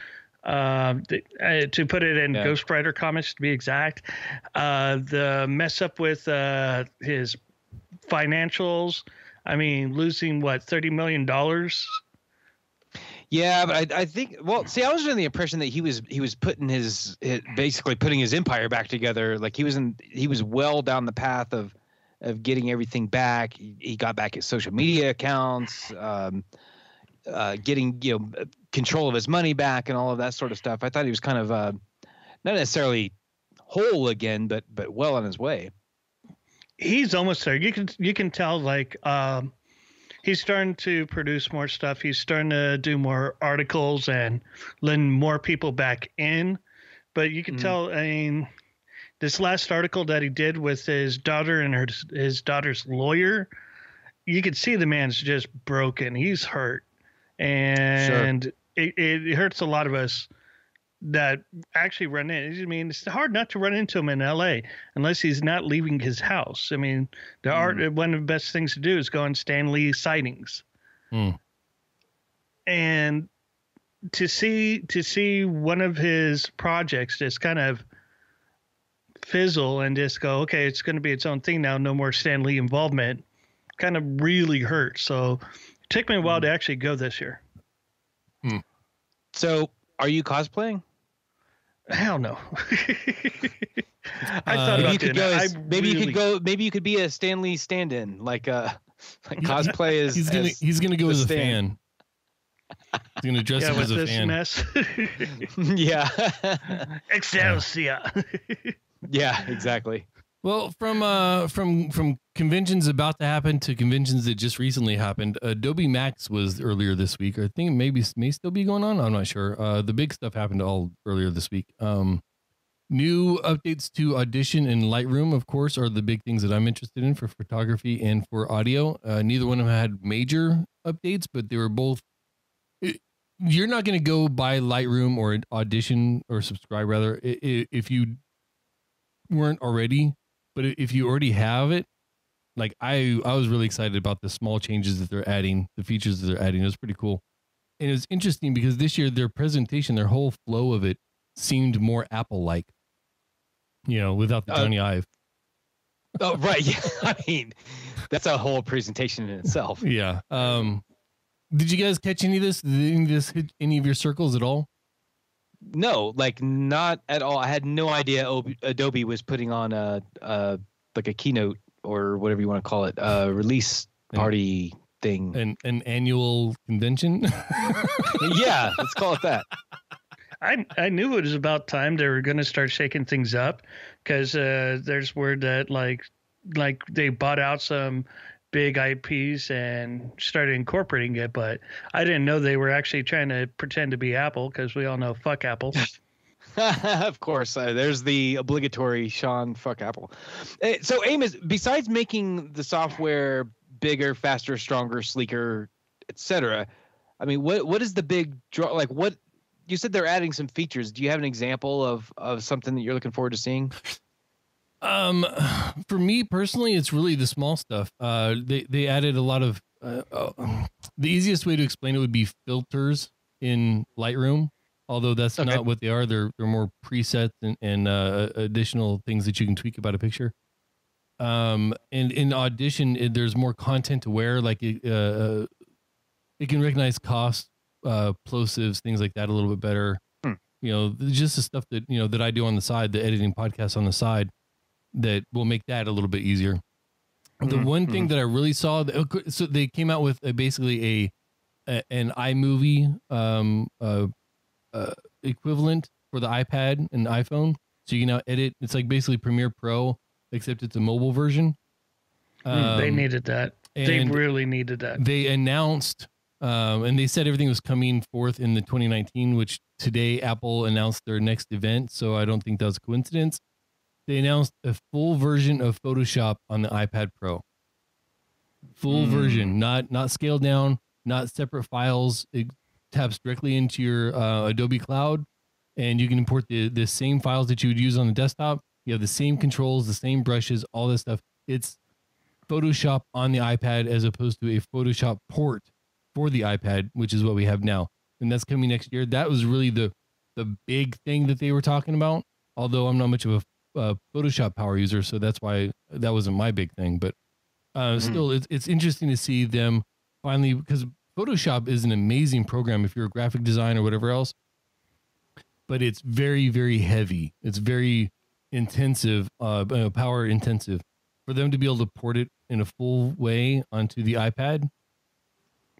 [SPEAKER 3] Uh, the, uh, to put it in
[SPEAKER 1] Yeah.
[SPEAKER 3] Ghost Rider comics to be exact, uh, the mess up with uh, his financials. I mean, losing what thirty million dollars.
[SPEAKER 1] Yeah, but I, I think well, see, I was under the impression that he was he was putting his, his basically putting his empire back together. Like he was in he was well down the path of of getting everything back. He, got back his social media accounts, um, uh, getting you know control of his money back, and all of that sort of stuff. I thought he was kind of uh, not necessarily whole again, but but well on his way.
[SPEAKER 3] he's almost there. You can you can tell like um, he's starting to produce more stuff. He's starting to do more articles and letting more people back in. But you can
[SPEAKER 1] Mhm.
[SPEAKER 3] tell. I mean, this last article that he did with his daughter and her his daughter's lawyer, you could see the man's just broken. He's hurt, and it, it hurts a lot of us that actually run in. I mean, it's hard not to run into him in L.A. unless he's not leaving his house. I mean, there hmm. are one of the best things to do is go on Stan Lee sightings,
[SPEAKER 2] Hmm.
[SPEAKER 3] and to see to see one of his projects just kind of fizzle and just go, okay, it's going to be its own thing now. No more Stan Lee involvement. Kind of really hurt. So it took me a while hmm. to actually go this year. Hmm.
[SPEAKER 1] So, are you cosplaying?
[SPEAKER 3] Hell no. I
[SPEAKER 2] Uh,
[SPEAKER 3] thought
[SPEAKER 1] Maybe you could go. As,
[SPEAKER 3] I
[SPEAKER 1] maybe you could go. Maybe you could be a Stan Lee stand-in, like uh, like cosplay as.
[SPEAKER 2] he's gonna
[SPEAKER 1] as-
[SPEAKER 2] he's gonna go as a
[SPEAKER 1] Stan.
[SPEAKER 2] fan he's gonna dress
[SPEAKER 3] Yeah,
[SPEAKER 2] up
[SPEAKER 3] with
[SPEAKER 2] as a
[SPEAKER 3] this
[SPEAKER 2] fan
[SPEAKER 3] mess.
[SPEAKER 1] yeah.
[SPEAKER 3] Excelsior.
[SPEAKER 1] yeah. Exactly.
[SPEAKER 2] Well, from uh from from conventions about to happen to conventions that just recently happened, Adobe Max was earlier this week. I think maybe may still be going on. I'm not sure. Uh, the big stuff happened all earlier this week. Um, new updates to Audition and Lightroom, of course, are the big things that I'm interested in for photography and for audio. Uh, neither one of them had major updates, but they were both. it- you're not going to go buy Lightroom or Audition or subscribe rather if you weren't already but if you already have it like i i was really excited about the small changes that they're adding the features that they're adding it was pretty cool and it was interesting because this year their presentation their whole flow of it seemed more Apple like. You know, without the
[SPEAKER 1] Uh,
[SPEAKER 2] Jony Ive.
[SPEAKER 1] Oh, right. Yeah. I mean, that's a whole presentation in itself.
[SPEAKER 2] Yeah. Um, did you guys catch any of this? Did any of this hit any of your circles at all?
[SPEAKER 1] No, like not at all. I had no idea Adobe was putting on a, a like a keynote or whatever you want to call it, a release
[SPEAKER 2] And-
[SPEAKER 1] party thing.
[SPEAKER 2] An an annual convention?
[SPEAKER 1] yeah, let's call it that.
[SPEAKER 3] I I knew it was about time they were going to start shaking things up because uh, there's word that like like they bought out some big IPs and started incorporating it, but I didn't know they were actually trying to pretend to be Apple because we all know fuck Apple.
[SPEAKER 1] of course, uh, there's the obligatory Sean fuck Apple. Uh, so Amos, besides making the software bigger, faster, stronger, sleeker, etc., I mean, what what is the big draw? Like, what you said they're adding some features. Do you have an example of of something that you're looking forward to seeing?
[SPEAKER 2] Um, for me personally, it's really the small stuff. Uh, they they added a lot of. Uh, uh, the easiest way to explain it would be filters in Lightroom. Although that's
[SPEAKER 1] Okay.
[SPEAKER 2] not what they are. They're they're more presets and, and uh, additional things that you can tweak about a picture. Um, and in Audition, it, there's more content to aware. Like it, uh, it can recognize cost, uh, plosives, things like that a little bit better.
[SPEAKER 1] Hmm.
[SPEAKER 2] You know, just the stuff that you know that I do on the side, the editing podcast on the side that will make that a little bit easier. The
[SPEAKER 1] Mhm,
[SPEAKER 2] one thing that I really saw, that- so they came out with a, basically a, a an iMovie um, uh, uh, equivalent for the iPad and iPhone, so you can now edit. It's like basically Premiere Pro, except it's a mobile version.
[SPEAKER 3] they
[SPEAKER 2] Um,
[SPEAKER 3] needed that. They really needed that.
[SPEAKER 2] they announced um, and they said everything was coming forth in the 2019 which today apple announced their next event so i don't think that was a coincidence they announced a full version of photoshop on the ipad pro full
[SPEAKER 1] Mm.
[SPEAKER 2] version not not scaled down not separate files it taps directly into your uh, adobe cloud and you can import the the same files that you would use on the desktop you have the same controls the same brushes all this stuff it's Photoshop on the iPad as opposed to a Photoshop port for the iPad, which is what we have now. And that's coming next year. That was really the the big thing that they were talking about. Although I'm not much of a uh, Photoshop power user, so that's why that wasn't my big thing. But uh,
[SPEAKER 1] Mhm.
[SPEAKER 2] still, it's it's interesting to see them finally because Photoshop is an amazing program if you're a graphic designer or whatever else. But it's very very heavy. It's very intensive, uh, uh, power intensive for them to be able to port it in a full way onto the iPad.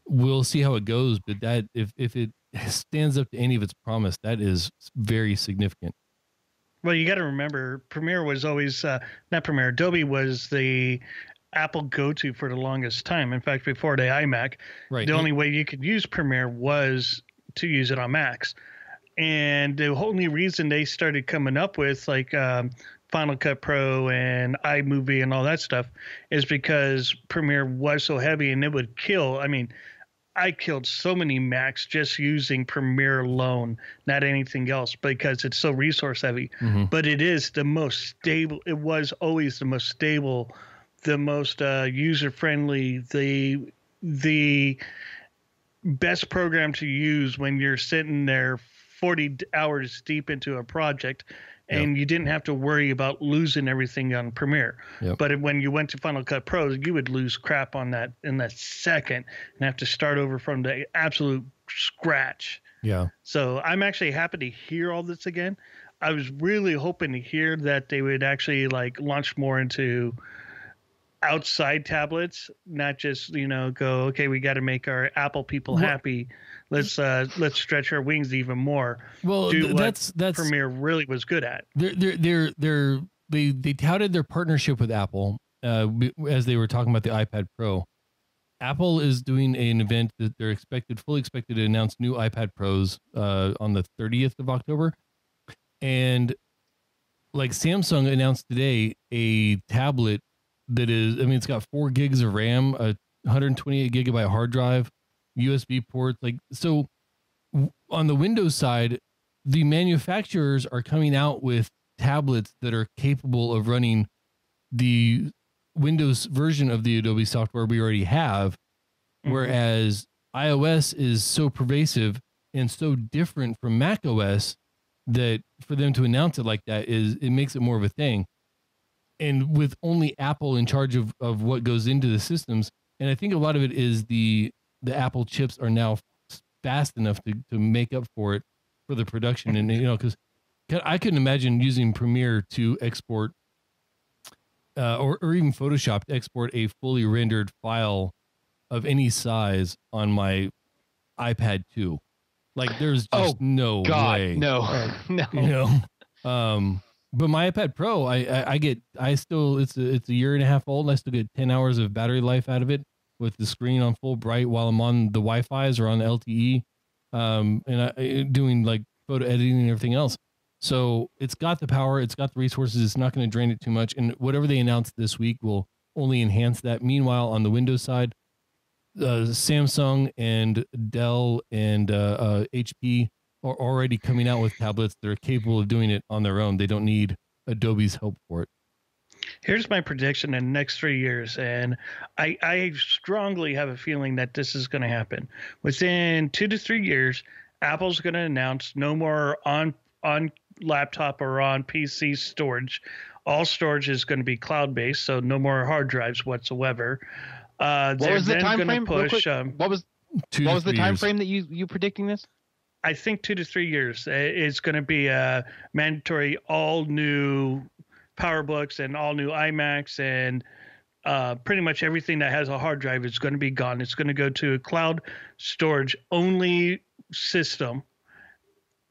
[SPEAKER 2] We'll see how it goes, but that if if it stands up to any of its promise, that is very significant.
[SPEAKER 3] Well, you got to remember, Premiere was always uh, not Premiere. Adobe was the Apple go-to for the longest time. In fact, before the iMac,
[SPEAKER 2] Right.
[SPEAKER 3] the only way you could use Premiere was to use it on Macs. And the only reason they started coming up with like um, Final Cut Pro and iMovie and all that stuff is because Premiere was so heavy and it would kill. I mean, I killed so many Macs just using Premiere alone, not anything else, because it's so resource heavy.
[SPEAKER 2] Mhm.
[SPEAKER 3] But it is the most stable. It was always the most stable, the most uh, user friendly, the the best program to use when you're sitting there 40 hours deep into a project and you didn't have to worry about losing everything on Premiere.
[SPEAKER 2] Yep.
[SPEAKER 3] But when you went to Final Cut Pro, you would lose crap on that in that second and have to start over from the absolute scratch.
[SPEAKER 2] Yeah.
[SPEAKER 3] So I'm actually happy to hear all this again. I was really hoping to hear that they would actually like launch more into outside tablets, not just you know go okay, we got to make our Apple people happy. Let's uh let's stretch our wings even more.
[SPEAKER 2] Well,
[SPEAKER 3] Do
[SPEAKER 2] that's that's
[SPEAKER 3] Premiere really was good at.
[SPEAKER 2] they're they're they're they're they they touted their partnership with Apple uh, as they were talking about the iPad Pro. Apple is doing an event that they're expected, fully expected to announce new iPad Pros uh, on the 30th of October, and like Samsung announced today, a tablet that is, I mean, it's got four gigs of RAM, a 128 gigabyte hard drive, USB ports, like so. On the Windows side, the manufacturers are coming out with tablets that are capable of running the Windows version of the Adobe software we already have,
[SPEAKER 3] Mhm.
[SPEAKER 2] whereas iOS is so pervasive and so different from Mac OS that for them to announce it like that is it makes it more of a thing. And with only Apple in charge of, of what goes into the systems, and I think a lot of it is the the Apple chips are now fast enough to, to make up for it for the production. And you know, because I couldn't imagine using Premiere to export uh, or, or even Photoshop to export a fully rendered file of any size on my iPad 2. Like there's just
[SPEAKER 1] Oh,
[SPEAKER 2] no
[SPEAKER 1] God,
[SPEAKER 2] way.
[SPEAKER 1] no, no.
[SPEAKER 2] You know. Um but my iPad Pro, I, I I get I still it's a, it's a year and a half old. And I still get 10 hours of battery life out of it with the screen on full bright while I'm on the Wi-Fi's or on LTE um and I doing like photo editing and everything else. So it's got the power, it's got the resources, it's not going to drain it too much. And whatever they announced this week will only enhance that. Meanwhile, on the Windows side, uh, Samsung and Dell and uh, uh, HP are already coming out with tablets that are capable of doing it on their own. They don't need Adobe's help for it.
[SPEAKER 3] Here's my prediction in the next three years, and I, I strongly have a feeling that this is going to happen. Within two to three years, Apple's going to announce no more on on laptop or on PC storage. All storage is going to be cloud based, so no more hard drives whatsoever. Uh,
[SPEAKER 1] What was the
[SPEAKER 3] then
[SPEAKER 1] time frame?
[SPEAKER 3] Push.
[SPEAKER 1] quick,
[SPEAKER 3] Um,
[SPEAKER 1] what was
[SPEAKER 2] Two
[SPEAKER 1] what was the
[SPEAKER 2] three
[SPEAKER 1] time
[SPEAKER 2] years.
[SPEAKER 1] frame that you you predicting this?
[SPEAKER 3] I think two to three years. Uh, It's going to be a mandatory all new PowerBooks and all new iMacs and uh, pretty much everything that has a hard drive is going to be gone. It's going to go to a cloud storage only system,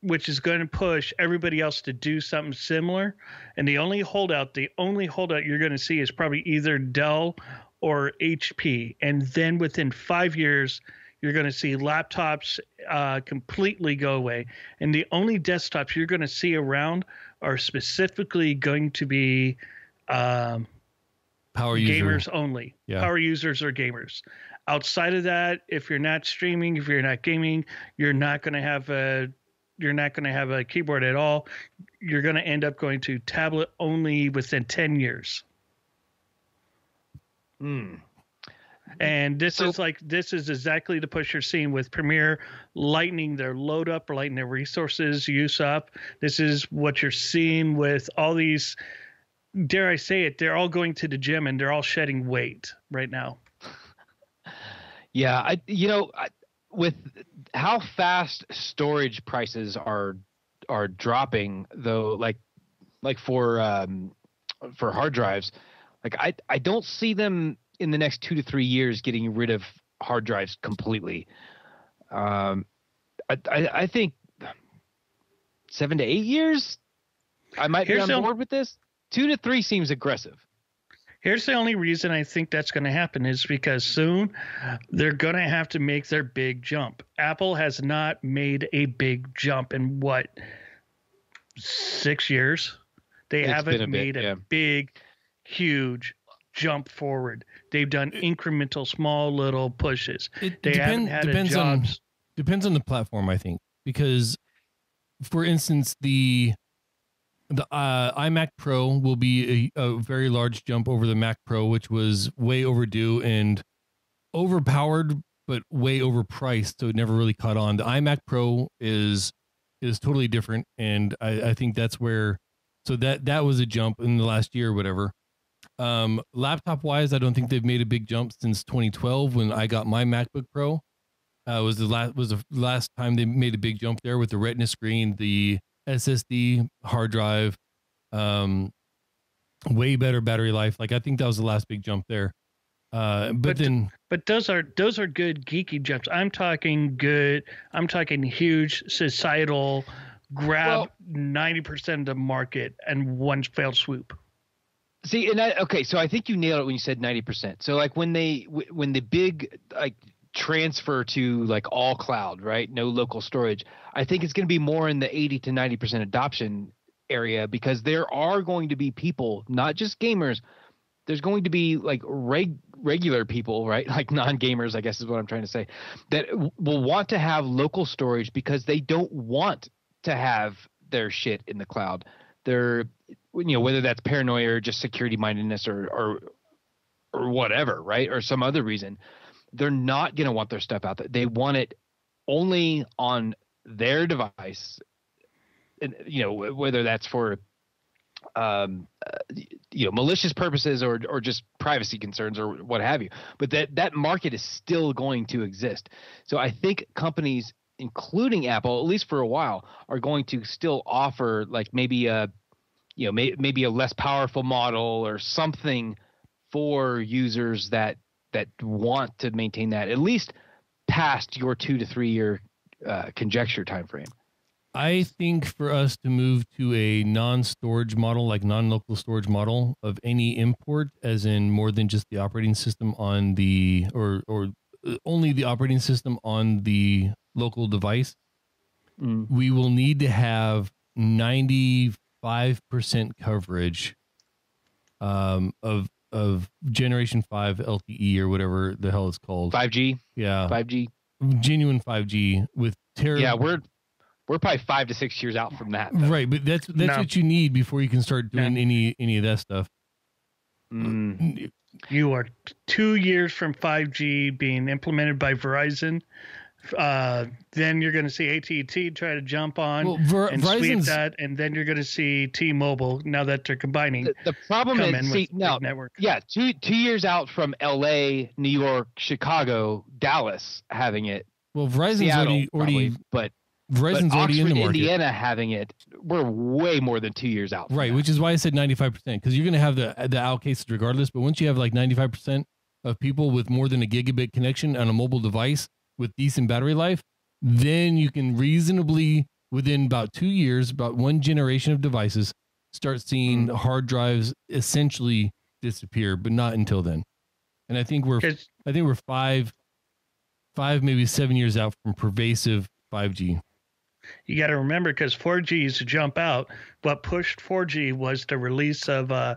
[SPEAKER 3] which is going to push everybody else to do something similar. And the only holdout, the only holdout you're going to see is probably either Dell or HP. And then within five years, you're going to see laptops uh, completely go away. And the only desktops you're going to see around are specifically going to be um,
[SPEAKER 2] Power user.
[SPEAKER 3] gamers only.
[SPEAKER 2] Yeah.
[SPEAKER 3] Power users or gamers. Outside of that, if you're not streaming, if you're not gaming, you're not going to have a you're not going to have a keyboard at all. You're going to end up going to tablet only within 10 years.
[SPEAKER 1] Hmm.
[SPEAKER 3] And this
[SPEAKER 1] So-
[SPEAKER 3] is like this is exactly the push you're seeing with Premiere lightening their load up, or lightening their resources use up. This is what you're seeing with all these. Dare I say it? They're all going to the gym and they're all shedding weight right now.
[SPEAKER 1] Yeah, I you know I, with how fast storage prices are are dropping though, like like for um for hard drives, like I I don't see them in the next two to three years getting rid of hard drives completely. Um, I I, I think seven to eight years. I might
[SPEAKER 3] Here's
[SPEAKER 1] be on board with this. Two to three seems aggressive.
[SPEAKER 3] Here's the only reason I think that's going to happen is because soon they're going to have to make their big jump. Apple has not made a big jump in what six years. They
[SPEAKER 1] It's
[SPEAKER 3] haven't
[SPEAKER 1] a bit,
[SPEAKER 3] made a big, huge jump forward. They've done incremental, small little pushes.
[SPEAKER 2] It
[SPEAKER 3] They haven't
[SPEAKER 2] depend-
[SPEAKER 3] had a
[SPEAKER 2] depends on depends on the platform i think because for instance the the uh, imac pro will be a, a very large jump over the mac pro which was way overdue and overpowered but way overpriced so it never really caught on the imac pro is is totally different and i, I think that's where so that that was a jump in the last year or whatever um laptop wise i don't think they've made a big jump since 2012 when i got my macbook pro uh, was the last was the last time they made a big jump there with the Retina screen, the SSD hard drive, um, way better battery life. Like I think that was the last big jump there. Uh, but,
[SPEAKER 3] But-
[SPEAKER 2] then
[SPEAKER 3] But those are those are good geeky jumps. I'm talking good. I'm talking huge societal grab ninety percent of the market and one fell swoop.
[SPEAKER 1] See, and okay, so I think you nailed it when you said ninety percent. So like when they when the big like transfer to like all cloud, right? No local storage. I think it's going to be more in the eighty to ninety percent adoption area because there are going to be people, not just gamers. There's going to be like reg- regular people, right? Like non-gamers, I guess is what I'm trying to say, that w- will want to have local storage because they don't want to have their shit in the cloud. They're you know whether that's paranoia or just security mindedness or or or whatever right or some other reason they're not going to want their stuff out there they want it only on their device and, you know whether that's for um, uh, you know malicious purposes or or just privacy concerns or what have you. But that that market is still going to exist. So I think companies, including Apple, at least for a while, are going to still offer like maybe a you know may, maybe a less powerful model or something for users that that want to maintain that at least past your two to three year uh, conjecture time frame.
[SPEAKER 2] I think for us to move to a non-storage model, like non-local storage model of any import, as in more than just the operating system on the or or uh, only the operating system on the local device,
[SPEAKER 1] Mm.
[SPEAKER 2] we will need to have 95% coverage um, of of generation 5 LTE or whatever the hell it's called.
[SPEAKER 1] 5G,
[SPEAKER 2] Yeah.
[SPEAKER 1] 5G.
[SPEAKER 2] Genuine 5G with terra
[SPEAKER 1] Yeah, we're we're probably five to six years out from that. though.
[SPEAKER 2] Right, but that's that's
[SPEAKER 3] No.
[SPEAKER 2] what you need before you can start doing any any of that stuff.
[SPEAKER 1] Mm.
[SPEAKER 3] You are two years from 5G being implemented by Verizon. Uh, then you're going to see AT&T try to jump on
[SPEAKER 2] Well, Ver-
[SPEAKER 3] and sweep
[SPEAKER 2] Verizon's
[SPEAKER 3] that, and then you're going to see T-Mobile now that they're combining
[SPEAKER 1] The, the problem
[SPEAKER 3] come
[SPEAKER 1] is,
[SPEAKER 3] in
[SPEAKER 1] see,
[SPEAKER 3] with
[SPEAKER 1] now,
[SPEAKER 3] big network.
[SPEAKER 1] yeah, two two years out from L.A., New York, Chicago, Dallas having it,
[SPEAKER 2] well, Verizon's
[SPEAKER 1] Seattle,
[SPEAKER 2] already already
[SPEAKER 1] probably, but
[SPEAKER 2] Verizon's
[SPEAKER 1] but
[SPEAKER 2] already
[SPEAKER 1] Oxford,
[SPEAKER 2] in the market.
[SPEAKER 1] Indiana having it, we're way more than two years out.
[SPEAKER 2] Right,
[SPEAKER 1] that.
[SPEAKER 2] which is why I said 95% because you're going to have the the out cases regardless, but once you have like 95% of people with more than a gigabit connection on a mobile device with decent battery life, then you can reasonably within about 2 years, about one generation of devices start seeing
[SPEAKER 1] Hmm.
[SPEAKER 2] hard drives essentially disappear, but not until then. And I think we're I think we're 5 5 maybe 7 years out from pervasive 5G.
[SPEAKER 3] you got to remember because 4G used to jump out. What pushed 4G was the release of uh,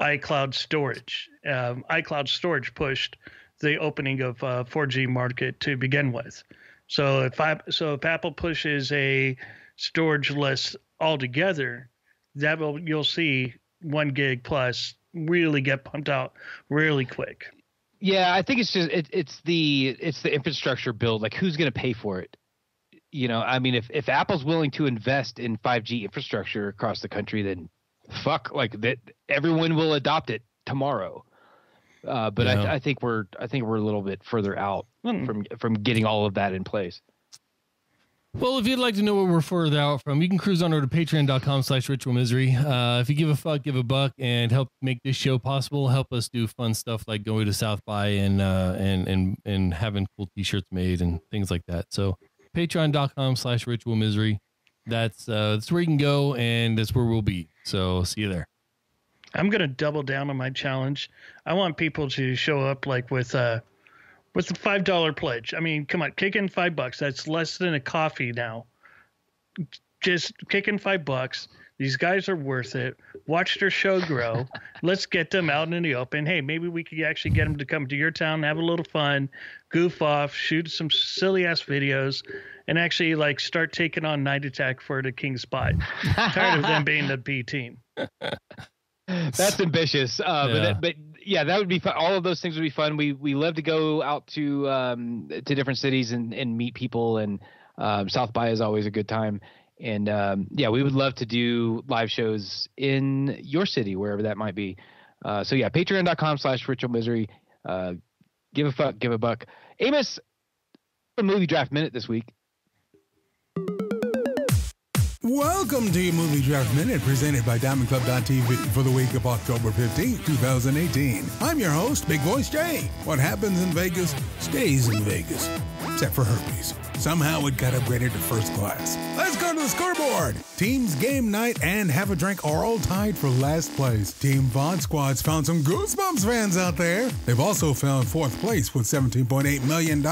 [SPEAKER 3] iCloud storage. Um, iCloud storage pushed the opening of uh, 4G market to begin with. So if I, so if Apple pushes a storage list altogether, that will you'll see one gig plus really get pumped out really quick.
[SPEAKER 1] Yeah, I think it's just it, it's the it's the infrastructure build. Like, who's going to pay for it? You know, I mean, if if Apple's willing to invest in 5G infrastructure across the country, then fuck, like that, everyone will adopt it tomorrow. Uh, but
[SPEAKER 2] Yeah.
[SPEAKER 1] I, I think we're I think we're a little bit further out
[SPEAKER 3] Hmm.
[SPEAKER 1] from from getting all of that in place.
[SPEAKER 2] Well, if you'd like to know where we're further out from, you can cruise on over to patreon.com slash ritual misery. Uh, if you give a fuck, give a buck and help make this show possible, help us do fun stuff like going to South by and uh, and and and having cool t-shirts made and things like that. So patreon.com slash ritual misery. That's uh that's where you can go and that's where we'll be. So see you there.
[SPEAKER 3] I'm gonna double down on my challenge. I want people to show up like with uh with the five dollar pledge. I mean, come on, kick in five bucks. That's less than a coffee now. Just kick in five bucks. These guys are worth it. Watch their show grow. Let's get them out in the open. Hey, maybe we could actually get them to come to your town, have a little fun, goof off, shoot some silly ass videos, and actually like start taking on Night Attack for the King Spot. Tired of them being the B team.
[SPEAKER 1] That's ambitious, uh, but
[SPEAKER 2] Yeah.
[SPEAKER 1] that, but yeah, that would be fun. All of those things would be fun. We we love to go out to um, to different cities and and meet people, and um, South by is always a good time. And um, yeah, we would love to do live shows in your city, wherever that might be. Uh, so yeah, Patreon.com/slash Ritual Misery. Uh, give a fuck, give a buck. Amos, a movie draft minute this week.
[SPEAKER 5] Welcome to your Movie Draft Minute presented by DiamondClub.tv for the week of October 15, 2018. I'm your host, Big Voice Jay. What happens in Vegas stays in Vegas, except for herpes. Somehow it got upgraded to first class. Let's go to the scoreboard. Teams Game Night and Have a Drink are all tied for last place. Team Vaughn Squad's found some Goosebumps fans out there. They've also found fourth place with $17.8 million.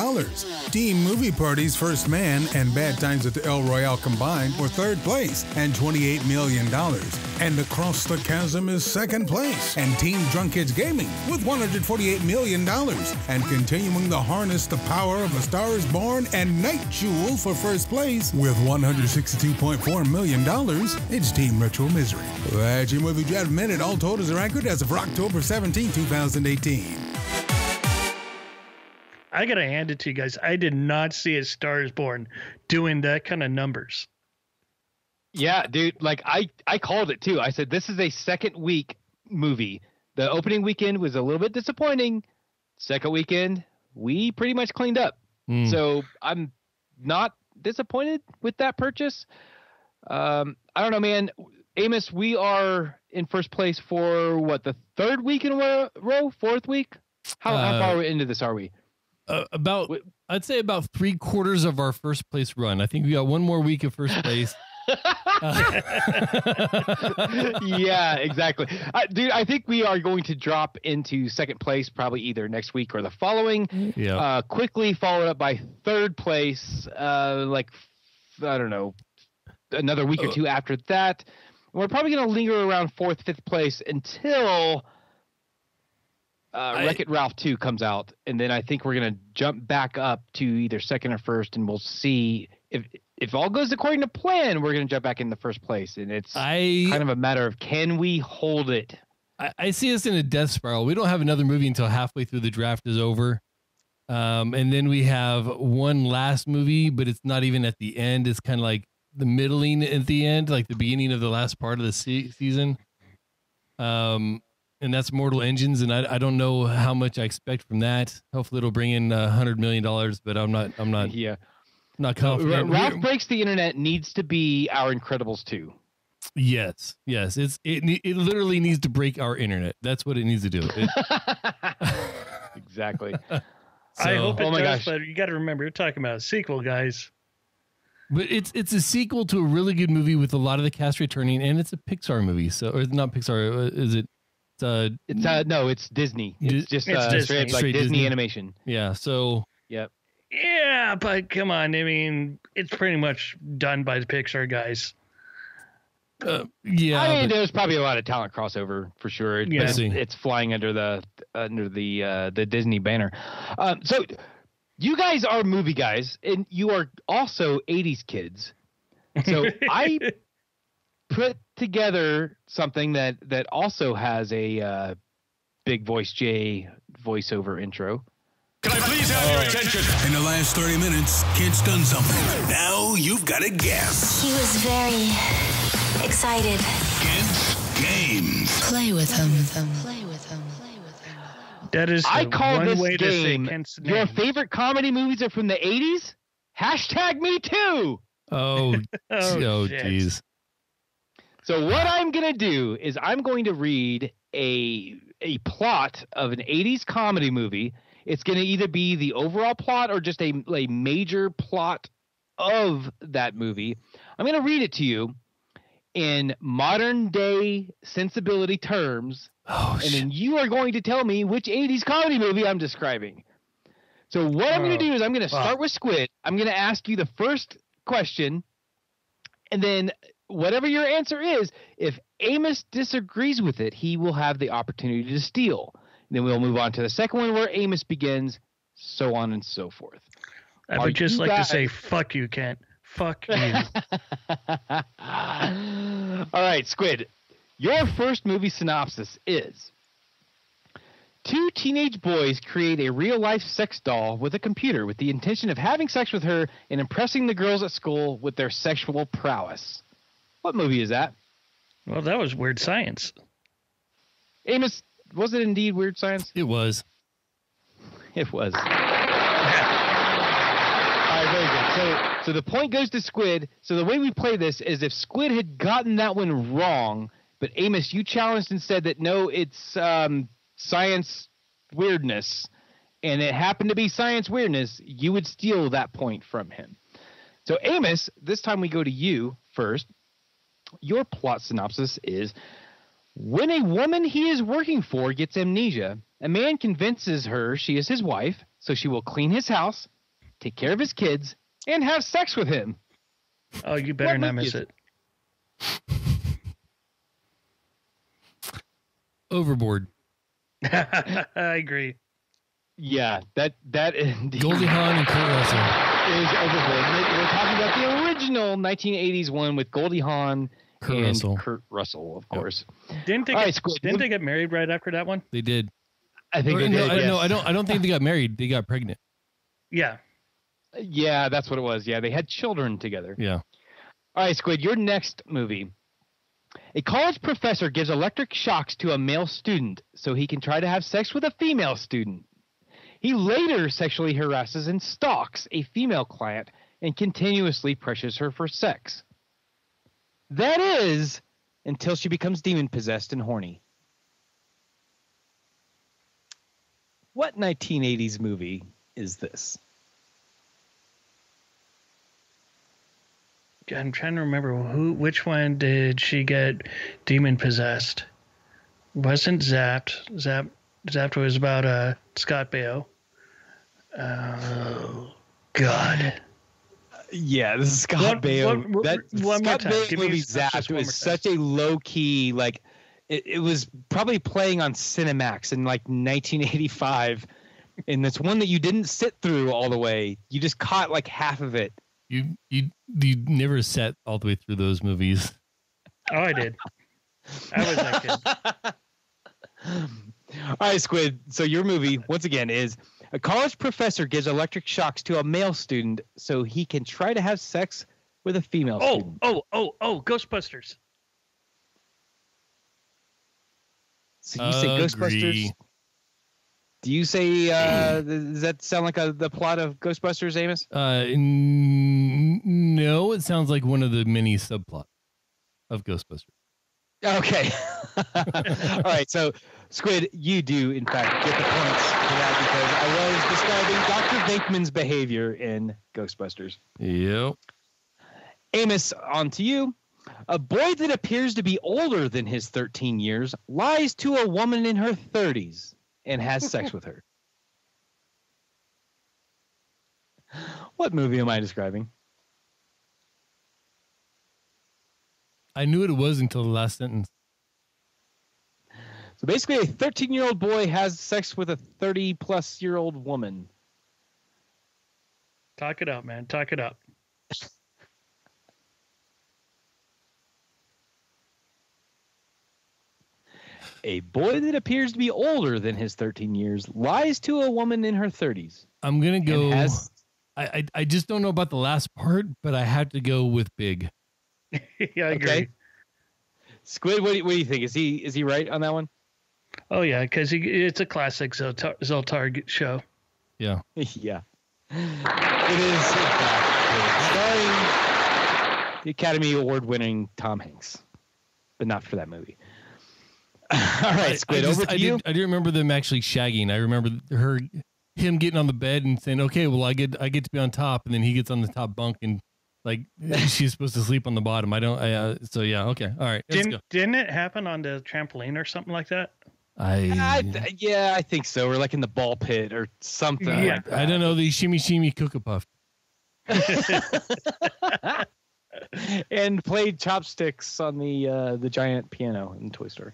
[SPEAKER 5] Team Movie Party's First Man and Bad Times at the El Royale combined were third place and $28 million. And Across the Chasm is second place. And Team Drunk Kids Gaming with $148 million. And continuing to harness the power of A Star is Born and Night Jewel for first place with $162.4 million, it's Team Ritual Misery. That's your movie draft minute. All totals are accurate as of October 17, 2018.
[SPEAKER 3] I gotta hand it to you guys. I did not see a Stars Born doing that kind of numbers.
[SPEAKER 1] Yeah, dude. Like I, I called it too. I said this is a second week movie. The opening weekend was a little bit disappointing. Second weekend, we pretty much cleaned up.
[SPEAKER 2] Mm.
[SPEAKER 1] So I'm not disappointed with that purchase. Um, I don't know, man. Amos, we are in first place for what the third week in a row, fourth week. How, how
[SPEAKER 2] Uh,
[SPEAKER 1] far into this are we?
[SPEAKER 2] Uh, about. I'd say about three quarters of our first place run. I think we got one more week of first place.
[SPEAKER 1] Yeah, exactly. Uh, dude, I think we are going to drop into second place probably either next week or the following.
[SPEAKER 2] yeah.
[SPEAKER 1] Uh, quickly followed up by third place, uh, like, I don't know, another week or two after that. We're probably going to linger around fourth, fifth place until uh, Wreck It Ralph 2 comes out. And then I think we're going to jump back up to either second or first, and we'll see if. If all goes according to plan, we're going to jump back in the first place, and it's
[SPEAKER 2] I
[SPEAKER 1] kind of a matter of can we hold it?
[SPEAKER 2] I, I see us in a death spiral. We don't have another movie until halfway through the draft is over. Um, and then we have one last movie, but it's not even at the end. It's kind of like the middling at the end, like the beginning of the last part of the se- season. Um, and that's Mortal Engines, and I, I don't know how much I expect from that. Hopefully, it'll bring in a hundred million dollars, but I'm not I'm not
[SPEAKER 1] yeah.
[SPEAKER 2] Not
[SPEAKER 1] Ra-
[SPEAKER 2] confident.
[SPEAKER 1] Ralph
[SPEAKER 2] We're-
[SPEAKER 1] Breaks the Internet needs to be our Incredibles 2.
[SPEAKER 2] yes, yes, it's it it literally needs to break our internet. That's what it needs to do. It,
[SPEAKER 1] exactly.
[SPEAKER 3] I hope it
[SPEAKER 1] Oh my
[SPEAKER 3] does,
[SPEAKER 1] gosh.
[SPEAKER 3] but you got to remember, you're talking about a sequel, guys.
[SPEAKER 2] But it's it's a sequel to a really good movie with a lot of the cast returning, and it's a Pixar movie. So, or not Pixar, uh, is it? It's uh,
[SPEAKER 1] It's uh no, it's Disney. It's just
[SPEAKER 3] It's
[SPEAKER 1] uh,
[SPEAKER 3] Disney.
[SPEAKER 1] straight, like
[SPEAKER 2] Straight
[SPEAKER 1] Disney,
[SPEAKER 2] Disney.
[SPEAKER 1] animation.
[SPEAKER 2] yeah. So,
[SPEAKER 3] Yeah, but come on. I mean, it's pretty much done by the Pixar guys.
[SPEAKER 2] uh, yeah.
[SPEAKER 1] I mean,
[SPEAKER 2] but-
[SPEAKER 1] there's probably a lot of talent crossover for sure.
[SPEAKER 3] Yeah.
[SPEAKER 1] but it's, it's flying under the under the uh, the Disney banner. Um, so you guys are movie guys, and you are also '80s kids. So I put together something that that also has a uh, big voice J voiceover intro.
[SPEAKER 6] Can I please have your attention?
[SPEAKER 5] In the last 30 minutes, Kent's done something. Now you've got to guess.
[SPEAKER 7] He was very excited.
[SPEAKER 5] Kent's Games.
[SPEAKER 7] Play with him. Play with him. Play with him.
[SPEAKER 3] that is
[SPEAKER 1] I
[SPEAKER 3] the
[SPEAKER 1] call
[SPEAKER 3] one
[SPEAKER 1] this
[SPEAKER 3] way to say
[SPEAKER 1] game.
[SPEAKER 3] Kent's
[SPEAKER 1] Your favorite comedy movies are from the '80s. Hashtag me too.
[SPEAKER 2] oh,
[SPEAKER 3] Oh,
[SPEAKER 2] oh, jeez.
[SPEAKER 1] So what I'm gonna do is I'm going to read a a plot of an 80s comedy movie. It's gonna either be the overall plot or just a, a major plot of that movie. I'm gonna read it to you in modern day sensibility terms,
[SPEAKER 2] Oh,
[SPEAKER 1] and then you are going to tell me which 80s comedy movie I'm describing. So what I'm going
[SPEAKER 3] Oh,
[SPEAKER 1] to do is I'm going to start with Squid. I'm going to ask you the first question, and then whatever your answer is, if Amos disagrees with it, he will have the opportunity to steal. Then we'll move on to the second one where Amos begins, so on and so forth.
[SPEAKER 3] I
[SPEAKER 1] Are
[SPEAKER 3] would just like
[SPEAKER 1] guys-
[SPEAKER 3] to say, fuck you, Kent. Fuck you.
[SPEAKER 1] All right, Squid. Your first movie synopsis is Two teenage boys create a real life sex doll with a computer with the intention of having sex with her and impressing the girls at school with their sexual prowess. What movie is that?
[SPEAKER 3] well, that was weird science.
[SPEAKER 1] Amos, was it indeed Weird Science?
[SPEAKER 2] It was.
[SPEAKER 1] It was. All right, very good. So, so the point goes to Squid. So the way we play this is if Squid had gotten that one wrong, but Amos, you challenged and said that no, it's um, science weirdness, and it happened to be science weirdness, you would steal that point from him. So Amos, this time we go to you first. Your plot synopsis is when a woman he is working for gets amnesia, a man convinces her she is his wife, so she will clean his house, take care of his kids, and have sex with him.
[SPEAKER 3] Oh, you better
[SPEAKER 1] What
[SPEAKER 3] not miss
[SPEAKER 1] is
[SPEAKER 3] it.
[SPEAKER 2] Overboard.
[SPEAKER 3] I agree.
[SPEAKER 1] Yeah, that that is
[SPEAKER 2] Goldie Hawn and Kurt Russell.
[SPEAKER 1] is overboard. We're we're talking about the original 1980s one with Goldie Hawn
[SPEAKER 2] Kurt
[SPEAKER 1] and
[SPEAKER 2] Russell.
[SPEAKER 1] Kurt Russell, of
[SPEAKER 2] Yep.
[SPEAKER 1] course.
[SPEAKER 3] Didn't they
[SPEAKER 1] All
[SPEAKER 3] get,
[SPEAKER 1] right, Squid,
[SPEAKER 3] didn't they get married right after that one?
[SPEAKER 2] They did.
[SPEAKER 1] I think
[SPEAKER 2] Or,
[SPEAKER 1] they
[SPEAKER 2] no,
[SPEAKER 1] did,
[SPEAKER 2] I, no. I don't. I don't think they got married. They got pregnant.
[SPEAKER 3] Yeah.
[SPEAKER 1] Uh, yeah, that's what it was. Yeah, they had children together.
[SPEAKER 2] Yeah.
[SPEAKER 1] All right, Squid, your next movie. A college professor gives electric shocks to a male student so he can try to have sex with a female student. He later sexually harasses and stalks a female client and continuously pressures her for sex. That is until she becomes demon possessed and horny. What 1980s movie is this?
[SPEAKER 3] I'm trying to remember who, which one did she get demon possessed? Wasn't Zapped. Zapped. Zapped was about uh, Scott Baio. Oh God.
[SPEAKER 1] Yeah, this is Scott
[SPEAKER 3] What-
[SPEAKER 1] Baio.
[SPEAKER 3] what-
[SPEAKER 1] that
[SPEAKER 3] one
[SPEAKER 1] Scott. Baio
[SPEAKER 3] Give
[SPEAKER 1] movie
[SPEAKER 3] synopsis
[SPEAKER 1] Zapped was such a low key like it, it was probably playing on Cinemax in like 1985, and it's one that you didn't sit through all the way. You just caught like half of it.
[SPEAKER 2] You you you never sat all the way through those movies.
[SPEAKER 3] Oh, I did. I was that kid.
[SPEAKER 1] All right, Squid. So your movie once again is a college professor gives electric shocks to a male student so he can try to have sex with a female
[SPEAKER 3] Oh,
[SPEAKER 1] student.
[SPEAKER 3] oh, oh, oh! Ghostbusters.
[SPEAKER 1] So you say Ghostbusters? Do you say uh, does that sound like a, the plot of Ghostbusters, Amos?
[SPEAKER 2] Uh, n- no, it sounds like one of the many subplots of Ghostbusters.
[SPEAKER 1] Okay. All right. So, Squid, you do in fact get the points for that because I was describing Dr. Venkman's behavior in Ghostbusters.
[SPEAKER 2] Yep.
[SPEAKER 1] Amos, on to you. A boy that appears to be older than his 13 years lies to a woman in her 30s and has sex with her. What movie am I describing?
[SPEAKER 2] I knew what it was until the last sentence.
[SPEAKER 1] So basically, a 13 year old boy has sex with a 30 plus year old woman.
[SPEAKER 3] Talk it up, man. Talk it up.
[SPEAKER 1] A boy that appears to be older than his 13 years lies to a woman in her 30s.
[SPEAKER 2] I'm gonna go.
[SPEAKER 1] has-
[SPEAKER 2] I, I I just don't know about the last part, but I have to go with big.
[SPEAKER 3] yeah, I agree.
[SPEAKER 1] Okay. Squid, what do, you, what do you think? Is he is he right on that one?
[SPEAKER 3] Oh yeah, because it's a classic Zoltar, Zoltar show.
[SPEAKER 2] Yeah.
[SPEAKER 1] yeah. It is starring the Academy Award winning Tom Hanks, but not for that movie. All right, Squid,
[SPEAKER 2] I just-
[SPEAKER 1] over to
[SPEAKER 2] I
[SPEAKER 1] you.
[SPEAKER 2] Did, I didn't remember them actually shagging. I remember her, him getting on the bed and saying, "Okay, well, I get I get to be on top," and then he gets on the top bunk and like she's supposed to sleep on the bottom. I don't. I, uh, so yeah, okay, all right. Let's
[SPEAKER 3] Didn't
[SPEAKER 2] go.
[SPEAKER 3] didn't it happen on the trampoline or something like that?
[SPEAKER 2] I
[SPEAKER 1] I, th- yeah, I think so. Or like in the ball pit or something.
[SPEAKER 3] Yeah.
[SPEAKER 1] like
[SPEAKER 2] I don't know the shimmy shimmy cookie puff.
[SPEAKER 1] and played chopsticks on the uh, the giant piano in Toy Story.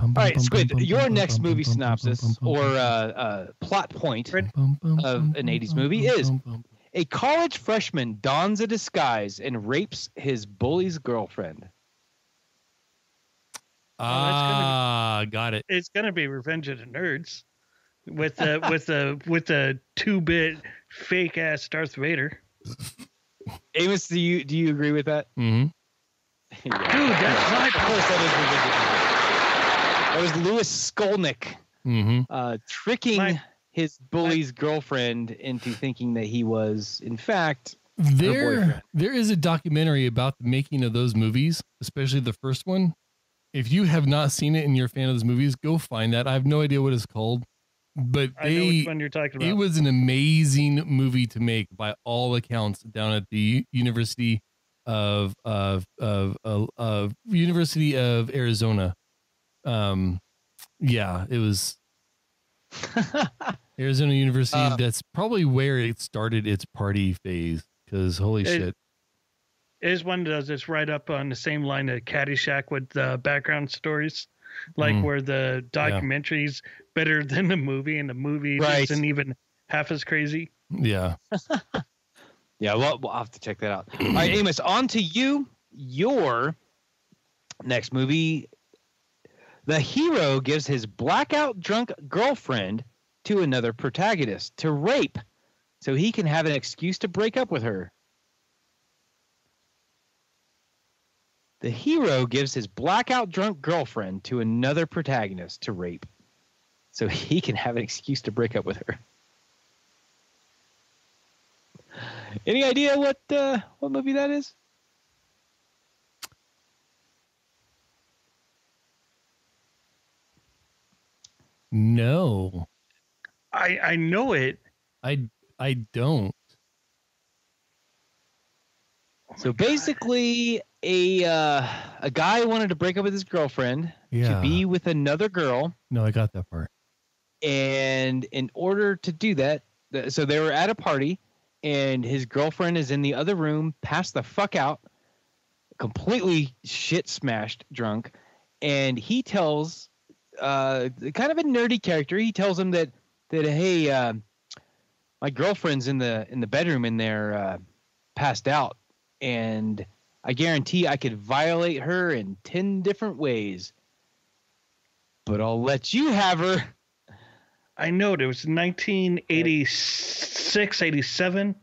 [SPEAKER 1] All right, Squid, your next movie synopsis or uh, uh, plot point of an 80s movie is a college freshman dons a disguise and rapes his bully's girlfriend.
[SPEAKER 2] ah, got it.
[SPEAKER 3] It's gonna be Revenge of the Nerds with the with the with the two bit fake ass Darth Vader.
[SPEAKER 1] Amos, do you do you agree with that?
[SPEAKER 2] Mm-hmm.
[SPEAKER 1] Dude,
[SPEAKER 3] that's my
[SPEAKER 1] course, that is Revenge of the Nerds. That was Lewis Skolnick
[SPEAKER 2] hmm
[SPEAKER 1] uh, tricking
[SPEAKER 3] My-
[SPEAKER 1] his bully's girlfriend into thinking that he was, in fact,
[SPEAKER 2] There,
[SPEAKER 1] boyfriend.
[SPEAKER 2] there is a documentary about the making of those movies, especially the first one. If you have not seen it and you're a fan of those movies, go find that. I have no idea what it's called, but
[SPEAKER 3] I know
[SPEAKER 2] they
[SPEAKER 3] which one you're talking about.
[SPEAKER 2] it was an amazing movie to make by all accounts down at the University of of of of, of University of Arizona. Um, yeah, it was Arizona University.
[SPEAKER 1] Uh,
[SPEAKER 2] that's probably where it started its party phase. Because holy
[SPEAKER 3] It-
[SPEAKER 2] shit,
[SPEAKER 3] It is one that does this right up on the same line of Caddyshack with the background stories, like
[SPEAKER 2] Mm.
[SPEAKER 3] where the documentary's better than the movie, and the movie
[SPEAKER 1] Right.
[SPEAKER 3] isn't even half as crazy.
[SPEAKER 2] yeah.
[SPEAKER 1] Yeah, well, we'll have to check that out. All right, Amos, on to you. Your next movie. The hero gives his blackout drunk girlfriend to another protagonist to rape so he can have an excuse to break up with her. the hero gives his blackout drunk girlfriend to another protagonist to rape so he can have an excuse to break up with her. Any idea what uh, what movie that is?
[SPEAKER 2] No,
[SPEAKER 3] I I know it.
[SPEAKER 2] I I don't.
[SPEAKER 1] So basically, a uh, a guy wanted to break up with his girlfriend
[SPEAKER 2] Yeah.
[SPEAKER 1] to be with another girl,
[SPEAKER 2] No, I got that part.
[SPEAKER 1] and in order to do that, th- so they were at a party, and his girlfriend is in the other room, passed the fuck out, completely shit smashed, drunk, and he tells, uh, kind of a nerdy character. He tells him that that hey, uh, my girlfriend's in the in the bedroom in there, uh, passed out, and I guarantee I could violate her in ten different ways. But I'll let you have her.
[SPEAKER 3] I know it. It was 1986, 87.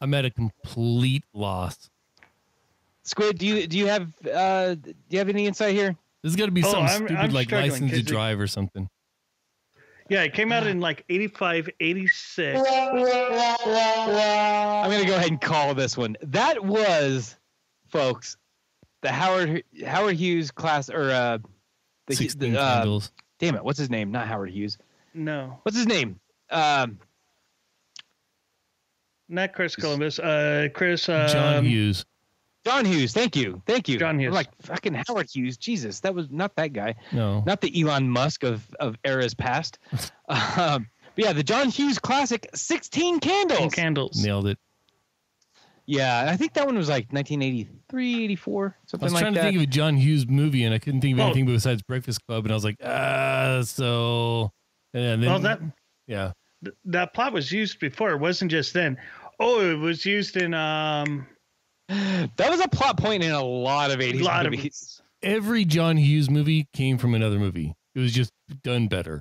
[SPEAKER 2] I'm at a complete loss.
[SPEAKER 1] Squid, do you do you have uh do you have any insight here?
[SPEAKER 2] This has got to be
[SPEAKER 3] Oh,
[SPEAKER 2] something
[SPEAKER 3] I'm-
[SPEAKER 2] stupid
[SPEAKER 3] I'm
[SPEAKER 2] like
[SPEAKER 3] struggling,
[SPEAKER 2] license to
[SPEAKER 3] 'cause it-
[SPEAKER 2] drive or something.
[SPEAKER 3] Yeah, it came out in like 85, 86.
[SPEAKER 1] I'm gonna go ahead and call this one. That was, folks, the Howard Howard Hughes class or uh the,
[SPEAKER 2] Sixteen
[SPEAKER 1] the uh, damn it, what's his name? Not Howard Hughes.
[SPEAKER 3] No,
[SPEAKER 1] What's his name? Um
[SPEAKER 3] not Chris Columbus. Uh, Chris. Um,
[SPEAKER 2] John Hughes.
[SPEAKER 1] John Hughes. Thank you. Thank you.
[SPEAKER 3] John Hughes.
[SPEAKER 1] I'm like fucking Howard Hughes. Jesus, that was not that guy.
[SPEAKER 2] No.
[SPEAKER 1] Not the Elon Musk of of eras past. um, but yeah, the John Hughes classic, Sixteen Candles.
[SPEAKER 3] 16 Candles.
[SPEAKER 2] Nailed it.
[SPEAKER 1] Yeah, I think that one was like 1983, 84,
[SPEAKER 2] I
[SPEAKER 1] something
[SPEAKER 2] was
[SPEAKER 1] like
[SPEAKER 2] trying
[SPEAKER 1] that.
[SPEAKER 2] to think of a John Hughes movie and I couldn't think of
[SPEAKER 3] Oh.
[SPEAKER 2] anything besides Breakfast Club and I was like, ah, so and then
[SPEAKER 3] Well, that
[SPEAKER 2] yeah.
[SPEAKER 3] th- that plot was used before. It wasn't just then. Oh, it was used in um.
[SPEAKER 1] That was a plot point in a lot of 80s
[SPEAKER 3] lot of
[SPEAKER 1] movies.
[SPEAKER 2] Every John Hughes movie came from another movie. It was just done better.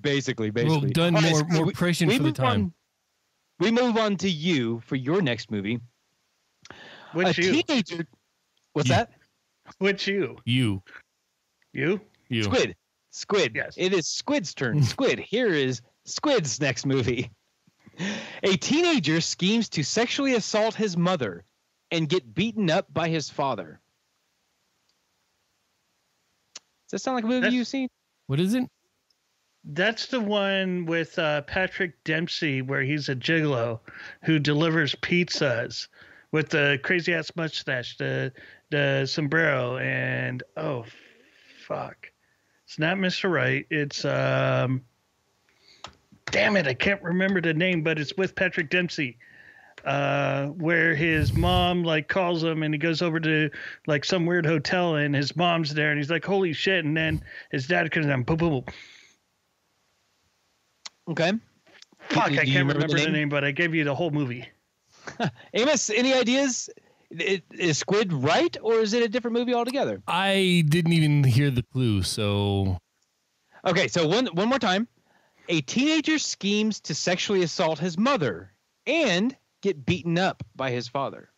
[SPEAKER 1] basically,
[SPEAKER 2] Well,
[SPEAKER 1] basically.
[SPEAKER 2] done
[SPEAKER 1] All right,
[SPEAKER 2] more
[SPEAKER 1] so
[SPEAKER 2] more
[SPEAKER 1] we-
[SPEAKER 2] prescient
[SPEAKER 1] we
[SPEAKER 2] for the
[SPEAKER 1] move
[SPEAKER 2] time.
[SPEAKER 1] on- we move on to you for your next movie.
[SPEAKER 3] Which
[SPEAKER 1] a
[SPEAKER 3] you?
[SPEAKER 1] teenager. What's
[SPEAKER 2] Yeah.
[SPEAKER 1] that?
[SPEAKER 3] Which you?
[SPEAKER 2] You.
[SPEAKER 3] You?
[SPEAKER 2] You.
[SPEAKER 1] Squid. Squid.
[SPEAKER 3] Yes.
[SPEAKER 1] It is Squid's turn. Squid. Here is Squid's next movie. A teenager schemes to sexually assault his mother and get beaten up by his father. Does that sound like a movie
[SPEAKER 3] That's-
[SPEAKER 1] you've seen?
[SPEAKER 2] What is it?
[SPEAKER 3] That's the one with uh, Patrick Dempsey where he's a gigolo who delivers pizzas with the crazy ass mustache, the the sombrero, and oh fuck, it's not Mr. Right. It's um, damn it, I can't remember the name, but it's with Patrick Dempsey. Uh, where his mom like calls him and he goes over to like some weird hotel and his mom's there and he's like holy shit and then his dad comes down boom boom boom
[SPEAKER 1] Okay.
[SPEAKER 3] Fuck,
[SPEAKER 1] Do-
[SPEAKER 3] I
[SPEAKER 1] do you
[SPEAKER 3] can't
[SPEAKER 1] remember
[SPEAKER 3] remember,
[SPEAKER 1] the
[SPEAKER 3] the,
[SPEAKER 1] name?
[SPEAKER 3] name? but I gave you the whole movie.
[SPEAKER 1] Amos, any ideas? I- Is Squid right, or is it a different movie altogether?
[SPEAKER 2] I didn't even hear the clue, so
[SPEAKER 1] Okay, so one one more time. A teenager schemes to sexually assault his mother and get beaten up by his father.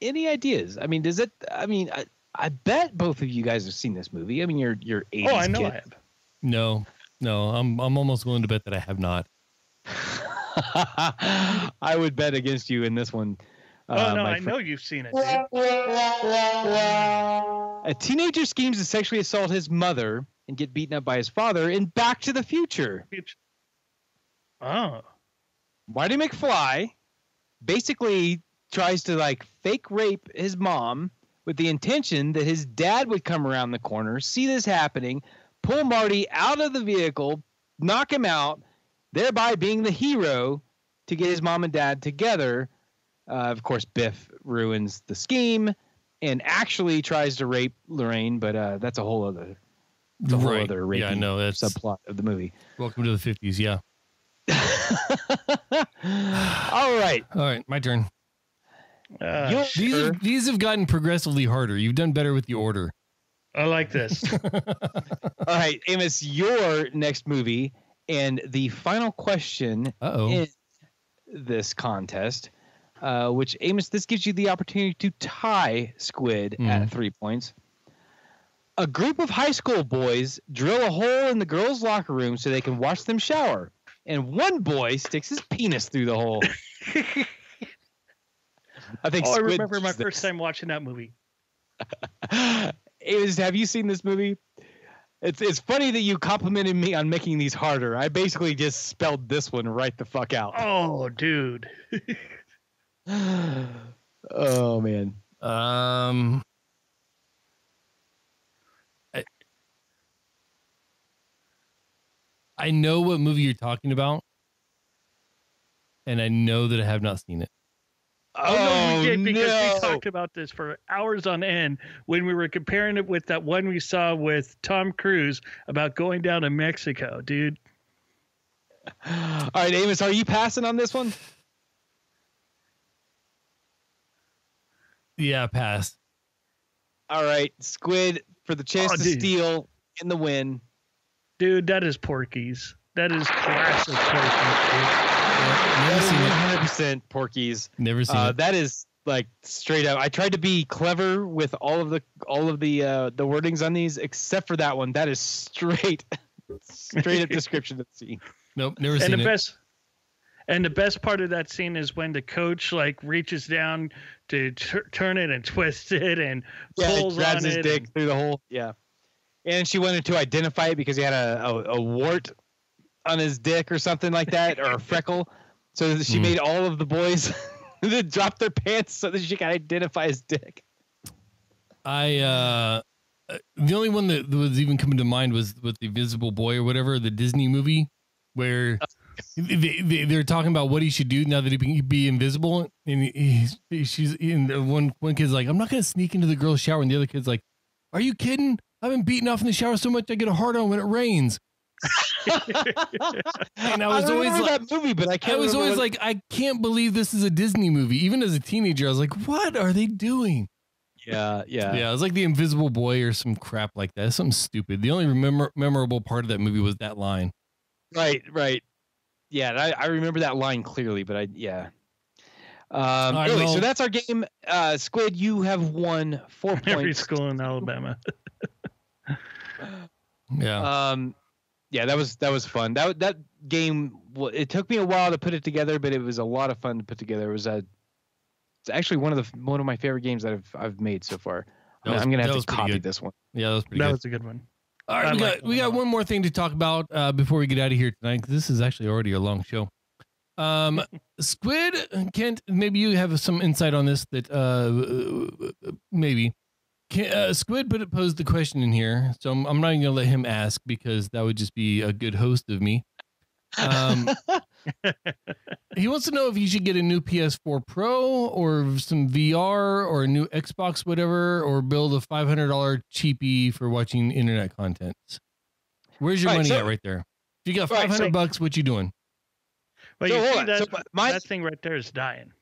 [SPEAKER 1] Any ideas? I mean, does it? I mean, I, I bet both of you guys have seen this movie. I mean, you're you're 80s
[SPEAKER 3] Oh, I know
[SPEAKER 1] kid.
[SPEAKER 3] I have.
[SPEAKER 2] no. No, I'm I'm almost willing to bet that I have not.
[SPEAKER 1] I would bet against you in this one.
[SPEAKER 3] Oh
[SPEAKER 1] uh,
[SPEAKER 3] no, I
[SPEAKER 1] fr-
[SPEAKER 3] know you've seen it. Dude.
[SPEAKER 1] A teenager schemes to sexually assault his mother and get beaten up by his father in Back to the Future.
[SPEAKER 3] Oh,
[SPEAKER 1] Marty McFly basically tries to like fake rape his mom with the intention that his dad would come around the corner, see this happening, pull Marty out of the vehicle, knock him out, thereby being the hero to get his mom and dad together. Uh, of course, Biff ruins the scheme and actually tries to rape Lorraine, but uh, that's a whole other, it's a whole
[SPEAKER 2] Right.
[SPEAKER 1] other rapey
[SPEAKER 2] Yeah, no, that's
[SPEAKER 1] subplot of the movie.
[SPEAKER 2] welcome to the fifties, yeah.
[SPEAKER 1] All right.
[SPEAKER 2] All right, my turn.
[SPEAKER 3] uh,
[SPEAKER 1] You'll-
[SPEAKER 2] These
[SPEAKER 1] Sure.
[SPEAKER 2] have, these have gotten progressively harder. You've done better with the order.
[SPEAKER 3] I like this.
[SPEAKER 1] All right, Amos, your next movie and the final question
[SPEAKER 2] Uh-oh.
[SPEAKER 1] in this contest, uh, which Amos, this gives you the opportunity to tie Squid
[SPEAKER 2] Mhm.
[SPEAKER 1] at three points. A group of high school boys drill a hole in the girls' locker room so they can watch them shower, and one boy sticks his penis through the hole. I think.
[SPEAKER 3] oh, I remember my
[SPEAKER 1] knows
[SPEAKER 3] first time watching that movie.
[SPEAKER 1] Amos, have you seen this movie? It's it's funny that you complimented me on making these harder. I basically just spelled this one right the fuck out.
[SPEAKER 3] Oh, dude.
[SPEAKER 1] oh man.
[SPEAKER 2] Um, I know what movie you're talking about, and I know that I have not seen it.
[SPEAKER 3] Oh, no, we did because
[SPEAKER 1] no.
[SPEAKER 3] we talked about this for hours on end when we were comparing it with that one we saw with Tom Cruise about going down to Mexico, dude.
[SPEAKER 1] All right, Amos, are you passing on this one?
[SPEAKER 2] Yeah, pass.
[SPEAKER 1] All right, Squid for the chance
[SPEAKER 3] Oh,
[SPEAKER 1] to
[SPEAKER 3] dude.
[SPEAKER 1] steal in the win.
[SPEAKER 3] Dude, that is Porky's. That is classic Porky's.
[SPEAKER 2] Never seen it.
[SPEAKER 1] 100 percent Porky's.
[SPEAKER 2] Never seen
[SPEAKER 1] Uh,
[SPEAKER 2] it.
[SPEAKER 1] that is like straight up. I tried to be clever with all of the all of the uh, the wordings on these, except for that one. That is straight, straight up description of the scene.
[SPEAKER 2] Nope, never
[SPEAKER 3] And
[SPEAKER 2] seen
[SPEAKER 3] the
[SPEAKER 2] it.
[SPEAKER 3] best and the best part of that scene is when the coach like reaches down to tur turn it and twist it and
[SPEAKER 1] Yeah, he
[SPEAKER 3] pulls
[SPEAKER 1] grabs
[SPEAKER 3] on
[SPEAKER 1] his
[SPEAKER 3] it.
[SPEAKER 1] dick through the hole. Yeah, and she wanted to identify it because he had a, a, a wart on his dick or something like that, or a freckle. So she
[SPEAKER 2] Hmm.
[SPEAKER 1] made all of the boys drop their pants so that she could identify his dick.
[SPEAKER 2] I uh uh, the only one that was even coming to mind was with the Invisible Boy or whatever the Disney movie where they, they, they're talking about what he should do now that he can be invisible and he, he's she's and one one kid's like I'm not gonna sneak into the girl's shower and the other kid's like Are you kidding? I've been beaten off in the shower so much I get a hard on when it rains. And I was always
[SPEAKER 1] remember
[SPEAKER 2] like-
[SPEAKER 1] that movie, but I can't.
[SPEAKER 2] I was always
[SPEAKER 1] what-
[SPEAKER 2] like I can't believe this is a Disney movie. Even as a teenager, I was like, What are they doing?
[SPEAKER 1] yeah, yeah,
[SPEAKER 2] Yeah, it was like the Invisible Boy or some crap like that. Something stupid. The only remember memorable part of that movie was that line.
[SPEAKER 1] Right, right. Yeah, I, I remember that line clearly, but I yeah. Um,
[SPEAKER 2] right,
[SPEAKER 1] anyway,
[SPEAKER 2] well-
[SPEAKER 1] so that's our game. Uh, Squid, you have won four points.
[SPEAKER 3] Every
[SPEAKER 1] points.
[SPEAKER 3] school in Alabama.
[SPEAKER 2] Yeah.
[SPEAKER 1] Um, yeah, that was that was fun. That that game. It took me a while to put it together, but it was a lot of fun to put together. It was a. It's actually one of the one of my favorite games that I've I've made so far.
[SPEAKER 2] Was-
[SPEAKER 1] I'm gonna have to copy
[SPEAKER 2] good.
[SPEAKER 1] this one.
[SPEAKER 2] yeah, that was pretty
[SPEAKER 3] that
[SPEAKER 2] good.
[SPEAKER 3] was a good one.
[SPEAKER 2] All right,
[SPEAKER 3] I
[SPEAKER 2] we got we
[SPEAKER 3] one
[SPEAKER 2] got one more thing to talk about uh, before we get out of here tonight. 'cause this is actually already a long show. Um, Squid, Kent, maybe you have some insight on this. That uh, maybe Can, uh, Squid put posed the question in here, so I'm, I'm not even gonna let him ask because that would just be a good host of me. Um, he wants to know if he should get a new PS4 Pro or some VR or a new Xbox, whatever, or build a $500 cheapie for watching internet content. Where's your
[SPEAKER 1] Right,
[SPEAKER 2] money
[SPEAKER 1] so-
[SPEAKER 2] at right there? If you got
[SPEAKER 1] Right,
[SPEAKER 2] 500
[SPEAKER 1] so-
[SPEAKER 2] bucks, what you doing?
[SPEAKER 3] But
[SPEAKER 1] So
[SPEAKER 3] you
[SPEAKER 1] hold
[SPEAKER 3] see that,
[SPEAKER 1] So my-
[SPEAKER 3] that thing right there is dying.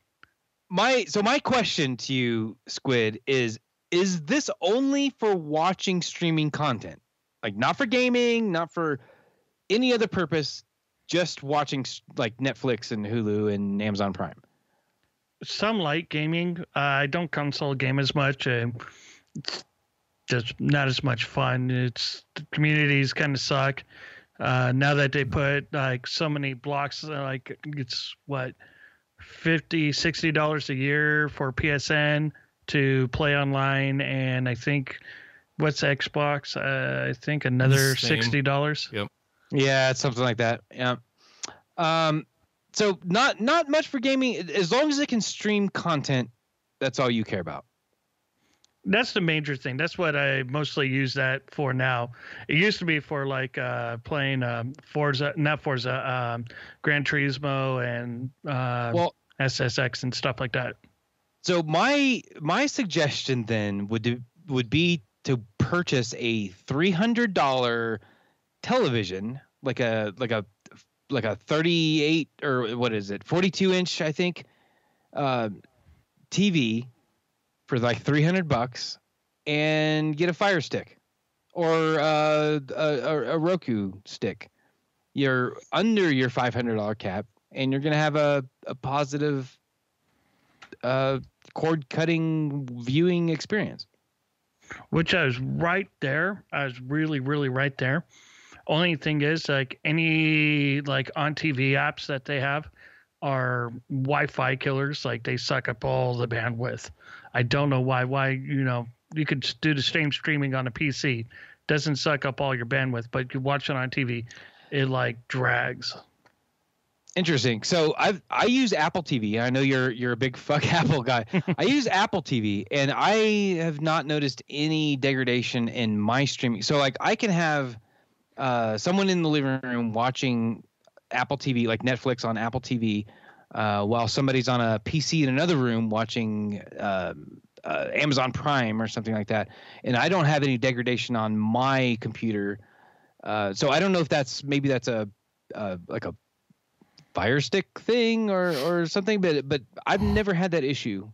[SPEAKER 1] my so my question to you squid is is this only for watching streaming content like not for gaming not for any other purpose just watching like netflix and hulu and amazon prime
[SPEAKER 3] Some light gaming. Uh, I don't console game as much. Uh, it's just not as much fun. It's the communities kind of suck. Uh, now that they put like so many blocks, uh, like it's what 50 60 dollars a year for PSN to play online, and I think what's Xbox? Uh, I think another
[SPEAKER 2] Same.
[SPEAKER 3] sixty dollars. Yep.
[SPEAKER 1] yeah it's something like that yeah um so not not much for gaming as long as it can stream content that's all you care about
[SPEAKER 3] That's the major thing. That's what I mostly use that for now. It used to be for like uh, playing um, Forza, not Forza, um, Gran Turismo and uh,
[SPEAKER 1] well
[SPEAKER 3] SSX and stuff like that.
[SPEAKER 1] So my my suggestion then would do, would be to purchase a three hundred dollar television, like a like a like a thirty eight or what is it, forty two inch I think, uh, TV for like three hundred bucks, and get a Fire Stick or uh, a, a, a Roku stick. You're under your five hundred dollar cap, and you're gonna have a a positive uh, cord cutting viewing experience.
[SPEAKER 3] which I was right there. I was really, really right there. Only thing is, like any like on TV apps that they have are Wi-Fi killers. Like they suck up all the bandwidth. I don't know why. Why you know you could do the same streaming on a PC, doesn't suck up all your bandwidth, but you watch it on TV, it like drags.
[SPEAKER 1] Interesting. So I I use Apple TV. I know you're you're a big fuck Apple guy. I use Apple TV, and I have not noticed any degradation in my streaming. So like I can have uh, someone in the living room watching Apple TV, like Netflix on Apple TV, uh, while somebody's on a PC in another room watching um uh, Amazon Prime or something like that, and I don't have any degradation on my computer. Uh, so I don't know if that's maybe that's a uh, like a fire stick thing or or something but but i've never had that issue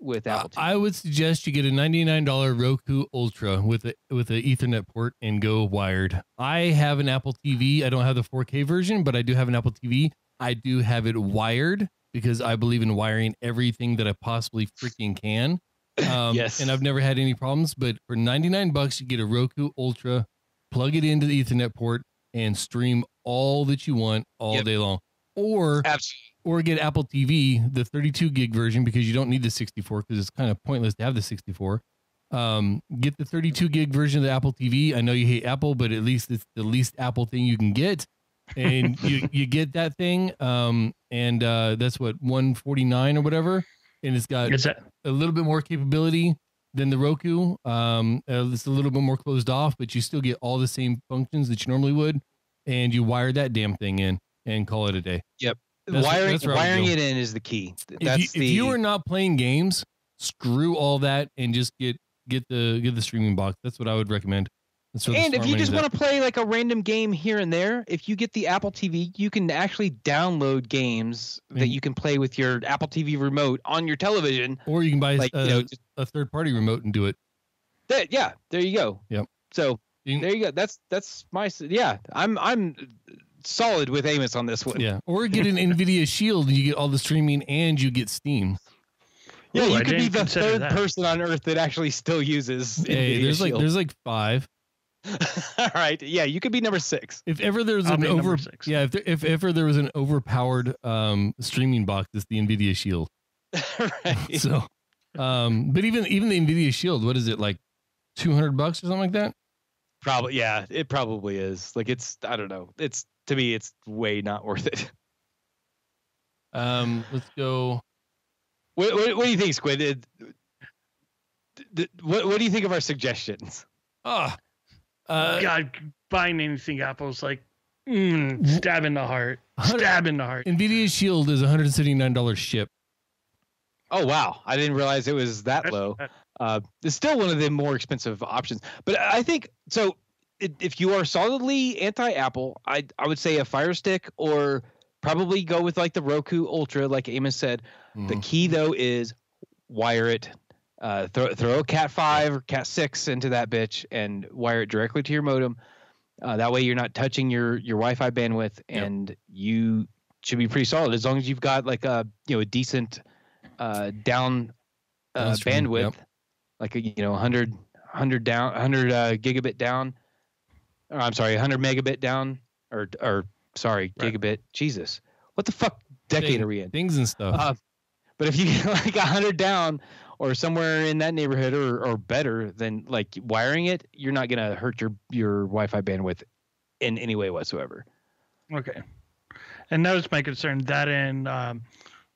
[SPEAKER 1] with apple TV.
[SPEAKER 2] I would suggest you get a $99 Roku Ultra with a with an Ethernet port and go wired. I have an Apple TV. I don't have the 4K version, but I do have an Apple TV. I do have it wired because I believe in wiring everything that I possibly freaking can. Um,
[SPEAKER 1] Yes.
[SPEAKER 2] And I've never had any problems. But for 99 bucks, you get a Roku Ultra, plug it into the Ethernet port, and stream all that you want all
[SPEAKER 1] Yep.
[SPEAKER 2] day long. Or
[SPEAKER 1] absolutely
[SPEAKER 2] or get Apple TV, the 32 gig version, because you don't need the 64 because it's kind of pointless to have the 64. Um, get the 32 gig version of the Apple TV. I know you hate Apple, but at least it's the least Apple thing you can get. And you, you get that thing. Um, and uh, that's what 149 or whatever. And it's got a little bit more capability than the Roku. Um, it's a little bit more closed off, but you still get all the same functions that you normally would. And you wire that damn thing in and call it a day. That's-
[SPEAKER 1] wiring
[SPEAKER 2] that's would
[SPEAKER 1] wiring it in is the key
[SPEAKER 2] If
[SPEAKER 1] that's
[SPEAKER 2] you,
[SPEAKER 1] the
[SPEAKER 2] if you are not playing games, screw all that and just get get the get the streaming box. That's what I would recommend.
[SPEAKER 1] And if you just want to play like a random game here and there if you get the apple tv you can actually download games that you can play with your apple tv remote on your television
[SPEAKER 2] or you can buy
[SPEAKER 1] like
[SPEAKER 2] a,
[SPEAKER 1] you know just
[SPEAKER 2] a third party remote and do it.
[SPEAKER 1] that, yeah there you go
[SPEAKER 2] Yep.
[SPEAKER 1] so
[SPEAKER 2] You can-
[SPEAKER 1] there you go that's that's my yeah i'm i'm solid with amos on this one
[SPEAKER 2] Yeah, or get an Nvidia Shield and you get all the streaming and you get Steam.
[SPEAKER 1] Yeah,
[SPEAKER 3] Ooh,
[SPEAKER 1] you
[SPEAKER 3] I
[SPEAKER 1] could be the third
[SPEAKER 3] that.
[SPEAKER 1] person on Earth that actually still uses.
[SPEAKER 2] Hey,
[SPEAKER 1] NVIDIA
[SPEAKER 2] there's like there's like five.
[SPEAKER 1] All right, yeah, you could be number six.
[SPEAKER 2] If ever there's
[SPEAKER 3] I'll
[SPEAKER 2] an over
[SPEAKER 3] six.
[SPEAKER 2] yeah if there, if ever there was an overpowered um streaming box, it's the Nvidia Shield.
[SPEAKER 1] right.
[SPEAKER 2] So, um, but even even the Nvidia Shield, what is it like, two hundred bucks or something like that?
[SPEAKER 1] Probably, yeah, it probably is. Like, it's I don't know. It's to me, it's way not worth it.
[SPEAKER 2] Um, let's go.
[SPEAKER 1] What, what, what do you think, Squid? It- d- d- what What do you think of our suggestions?
[SPEAKER 2] Ah, uh,
[SPEAKER 3] God buying anything Apple's like mm, stab in the heart,
[SPEAKER 2] Hundred-
[SPEAKER 3] stab in the heart.
[SPEAKER 2] Nvidia Shield is one hundred seventy nine dollars ship.
[SPEAKER 1] Oh wow, I didn't realize it was that
[SPEAKER 3] That's-
[SPEAKER 1] low. Uh, it's still one of the more expensive options, but I think so. If you are solidly anti-Apple, I I would say a Fire Stick or probably go with like the Roku Ultra, like Amos said. The
[SPEAKER 2] Mhm.
[SPEAKER 1] key though is wire it. Uh, throw throw a Cat five or Cat six into that bitch and wire it directly to your modem. Uh, that way you're not touching your your Wi-Fi bandwidth,
[SPEAKER 2] Yep.
[SPEAKER 1] and you should be pretty solid as long as you've got like a you know a decent uh, down uh, bandwidth,
[SPEAKER 2] yep.
[SPEAKER 1] like a you know 100 100 down 100 uh, gigabit down. Or, I'm sorry, 100 megabit down, or or sorry,
[SPEAKER 3] Right.
[SPEAKER 1] gigabit. Jesus, what the fuck decade
[SPEAKER 2] Thing-
[SPEAKER 1] are we in?
[SPEAKER 2] Things and stuff.
[SPEAKER 1] Uh, but if you get like hundred down or somewhere in that neighborhood or, or better, than like wiring it, you're not gonna hurt your your Wi-Fi bandwidth in any way whatsoever.
[SPEAKER 3] Okay. And that was my concern. That and um,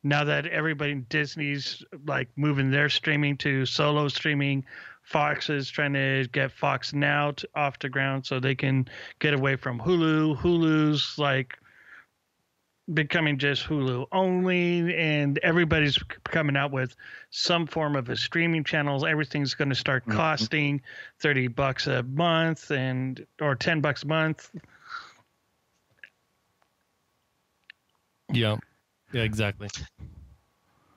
[SPEAKER 3] now that everybody Disney's like moving their streaming to solo streaming, Fox is trying to get Fox Now to, off the ground so they can get away from Hulu. Hulu's like becoming just Hulu only, and everybody's coming out with some form of a streaming channel. Everything's going to start
[SPEAKER 1] Mhm.
[SPEAKER 3] costing thirty bucks a month and or ten bucks a month.
[SPEAKER 2] yeah, yeah, exactly.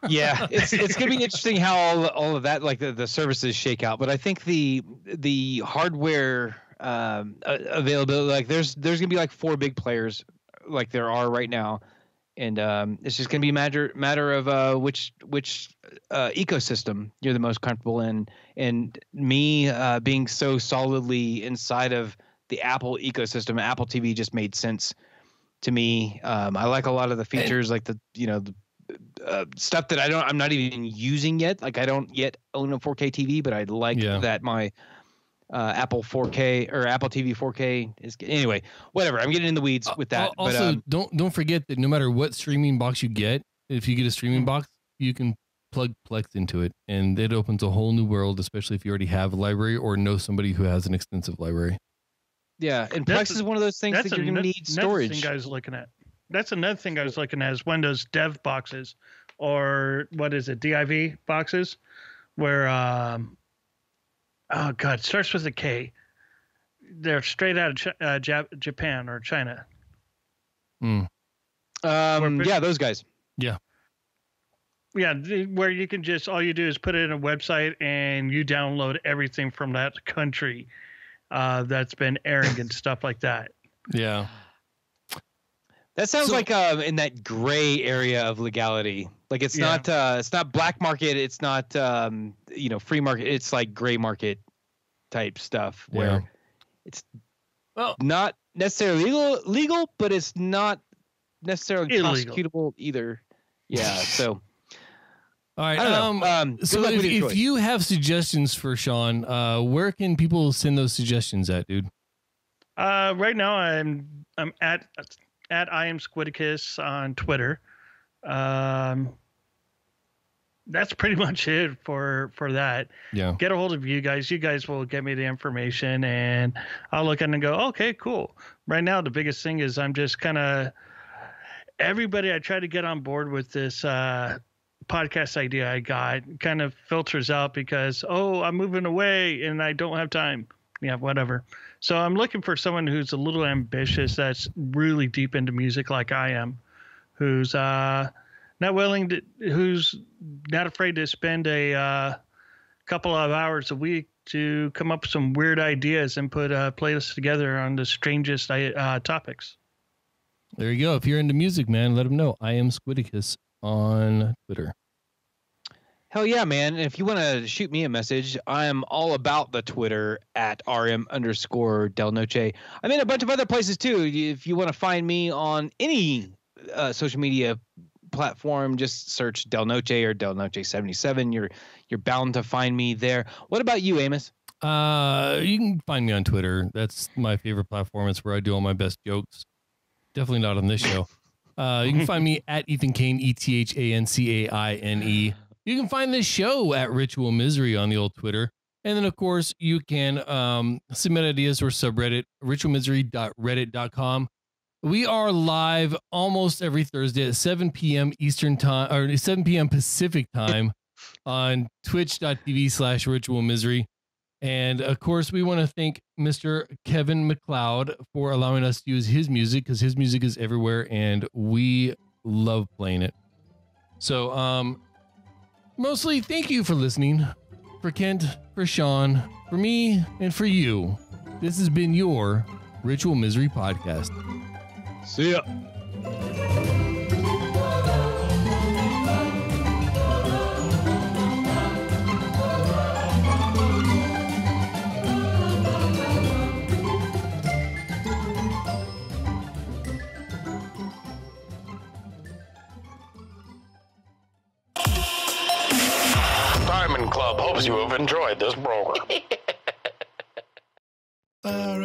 [SPEAKER 1] Yeah, it's it's gonna be interesting how all all of that like the, the services shake out. But I think the the hardware um, availability. Like there's there's gonna be like four big players, like there are right now, and um, it's just gonna be a matter matter of uh, which which uh, ecosystem you're the most comfortable in. And me uh, being so solidly inside of the Apple ecosystem, Apple TV just made sense to me. Um, I like a lot of the features, like the you know the uh, stuff that I don't I'm not even using yet. Like I don't yet own a 4K TV, but I like
[SPEAKER 2] Yeah.
[SPEAKER 1] that my uh, Apple 4K or Apple TV 4K is anyway. Whatever. I'm getting in the weeds with that.
[SPEAKER 2] Al- Also,
[SPEAKER 1] but um,
[SPEAKER 2] don't don't forget that no matter what streaming box you get, if you get a streaming
[SPEAKER 1] Hmm.
[SPEAKER 2] box, you can plug Plex into it, and it opens a whole new world, especially if you already have a library or know somebody who has an extensive library.
[SPEAKER 1] yeah, and
[SPEAKER 3] That's
[SPEAKER 1] Plex
[SPEAKER 3] a-
[SPEAKER 1] is one of those things that you're going to need storage.
[SPEAKER 3] thing I was looking at. That's another thing I was looking at is Windows Dev boxes, or what is it, DIV boxes, where um, oh god, it starts with a K. They're straight out of Ch- uh, Jap- Japan or China.
[SPEAKER 1] Um, yeah, those guys.
[SPEAKER 3] Yeah, Yeah, where you can just all you do is put it in a website and you download everything from that country uh, that's been airing and stuff like that.
[SPEAKER 2] Yeah,
[SPEAKER 1] That sounds
[SPEAKER 2] So-
[SPEAKER 1] like um, in that gray area of legality. Like it's
[SPEAKER 3] Yeah.
[SPEAKER 1] not uh, it's not black market. It's not um, you know free market. It's like gray market type stuff where
[SPEAKER 2] Yeah.
[SPEAKER 1] it's
[SPEAKER 2] Well-
[SPEAKER 1] not necessarily legal, legal, but it's not necessarily
[SPEAKER 3] Illegal.
[SPEAKER 1] prosecutable either. Yeah. So
[SPEAKER 2] all right.
[SPEAKER 1] I don't
[SPEAKER 2] um,
[SPEAKER 1] know. Um,
[SPEAKER 2] so if, if you have suggestions for Sean, uh, where can people send those suggestions at, dude?
[SPEAKER 3] Uh, right now, I'm I'm at at I am Squidicus on Twitter. Um, that's pretty much it for for that.
[SPEAKER 2] Yeah.
[SPEAKER 3] Get a hold of you guys. You guys will get me the information, and I'll look at it and go, okay, cool. Right now, the biggest thing is I'm just kind of everybody. I try to get on board with this uh, podcast idea I got. Kind of filters out because oh, I'm moving away and I don't have time. Yeah, whatever. So I'm looking for someone who's a little ambitious, that's really deep into music like I am, who's uh, not willing to, who's not afraid to spend a uh, couple of hours a week to come up with some weird ideas and put uh, playlists together on the strangest uh, topics.
[SPEAKER 2] There you go. If you're into music, man, let them know. I am Squidicus on Twitter.
[SPEAKER 1] Hell yeah, man. If you want to shoot me a message, I am all about the Twitter at RM underscore Del Noche. I'm in a bunch of other places too. If you want to find me on any uh, social media platform, just search Del Noche or Del Noche 77. You're you're bound to find me there. What about you, Amos?
[SPEAKER 2] Uh, you can find me on Twitter. That's my favorite platform. It's where I do all my best jokes. Definitely not on this show. Uh, you can find me at Ethan Caine, E T H A N C A I N E. You can find this show at Ritual Misery on the old Twitter. And then, of course, you can um, submit ideas or subreddit, ritualmisery.reddit.com. We are live almost every Thursday at 7 p.m. Eastern time or 7 p.m. Pacific time on twitch.tv slash ritual misery. And of course, we want to thank Mr. Kevin MacLeod for allowing us to use his music because his music is everywhere and we love playing it. So, um, mostly thank you for listening. For Kent, for Sean, for me, and for you. This has been your Ritual Misery Podcast.
[SPEAKER 1] See ya.
[SPEAKER 6] You have enjoyed this program.
[SPEAKER 8] R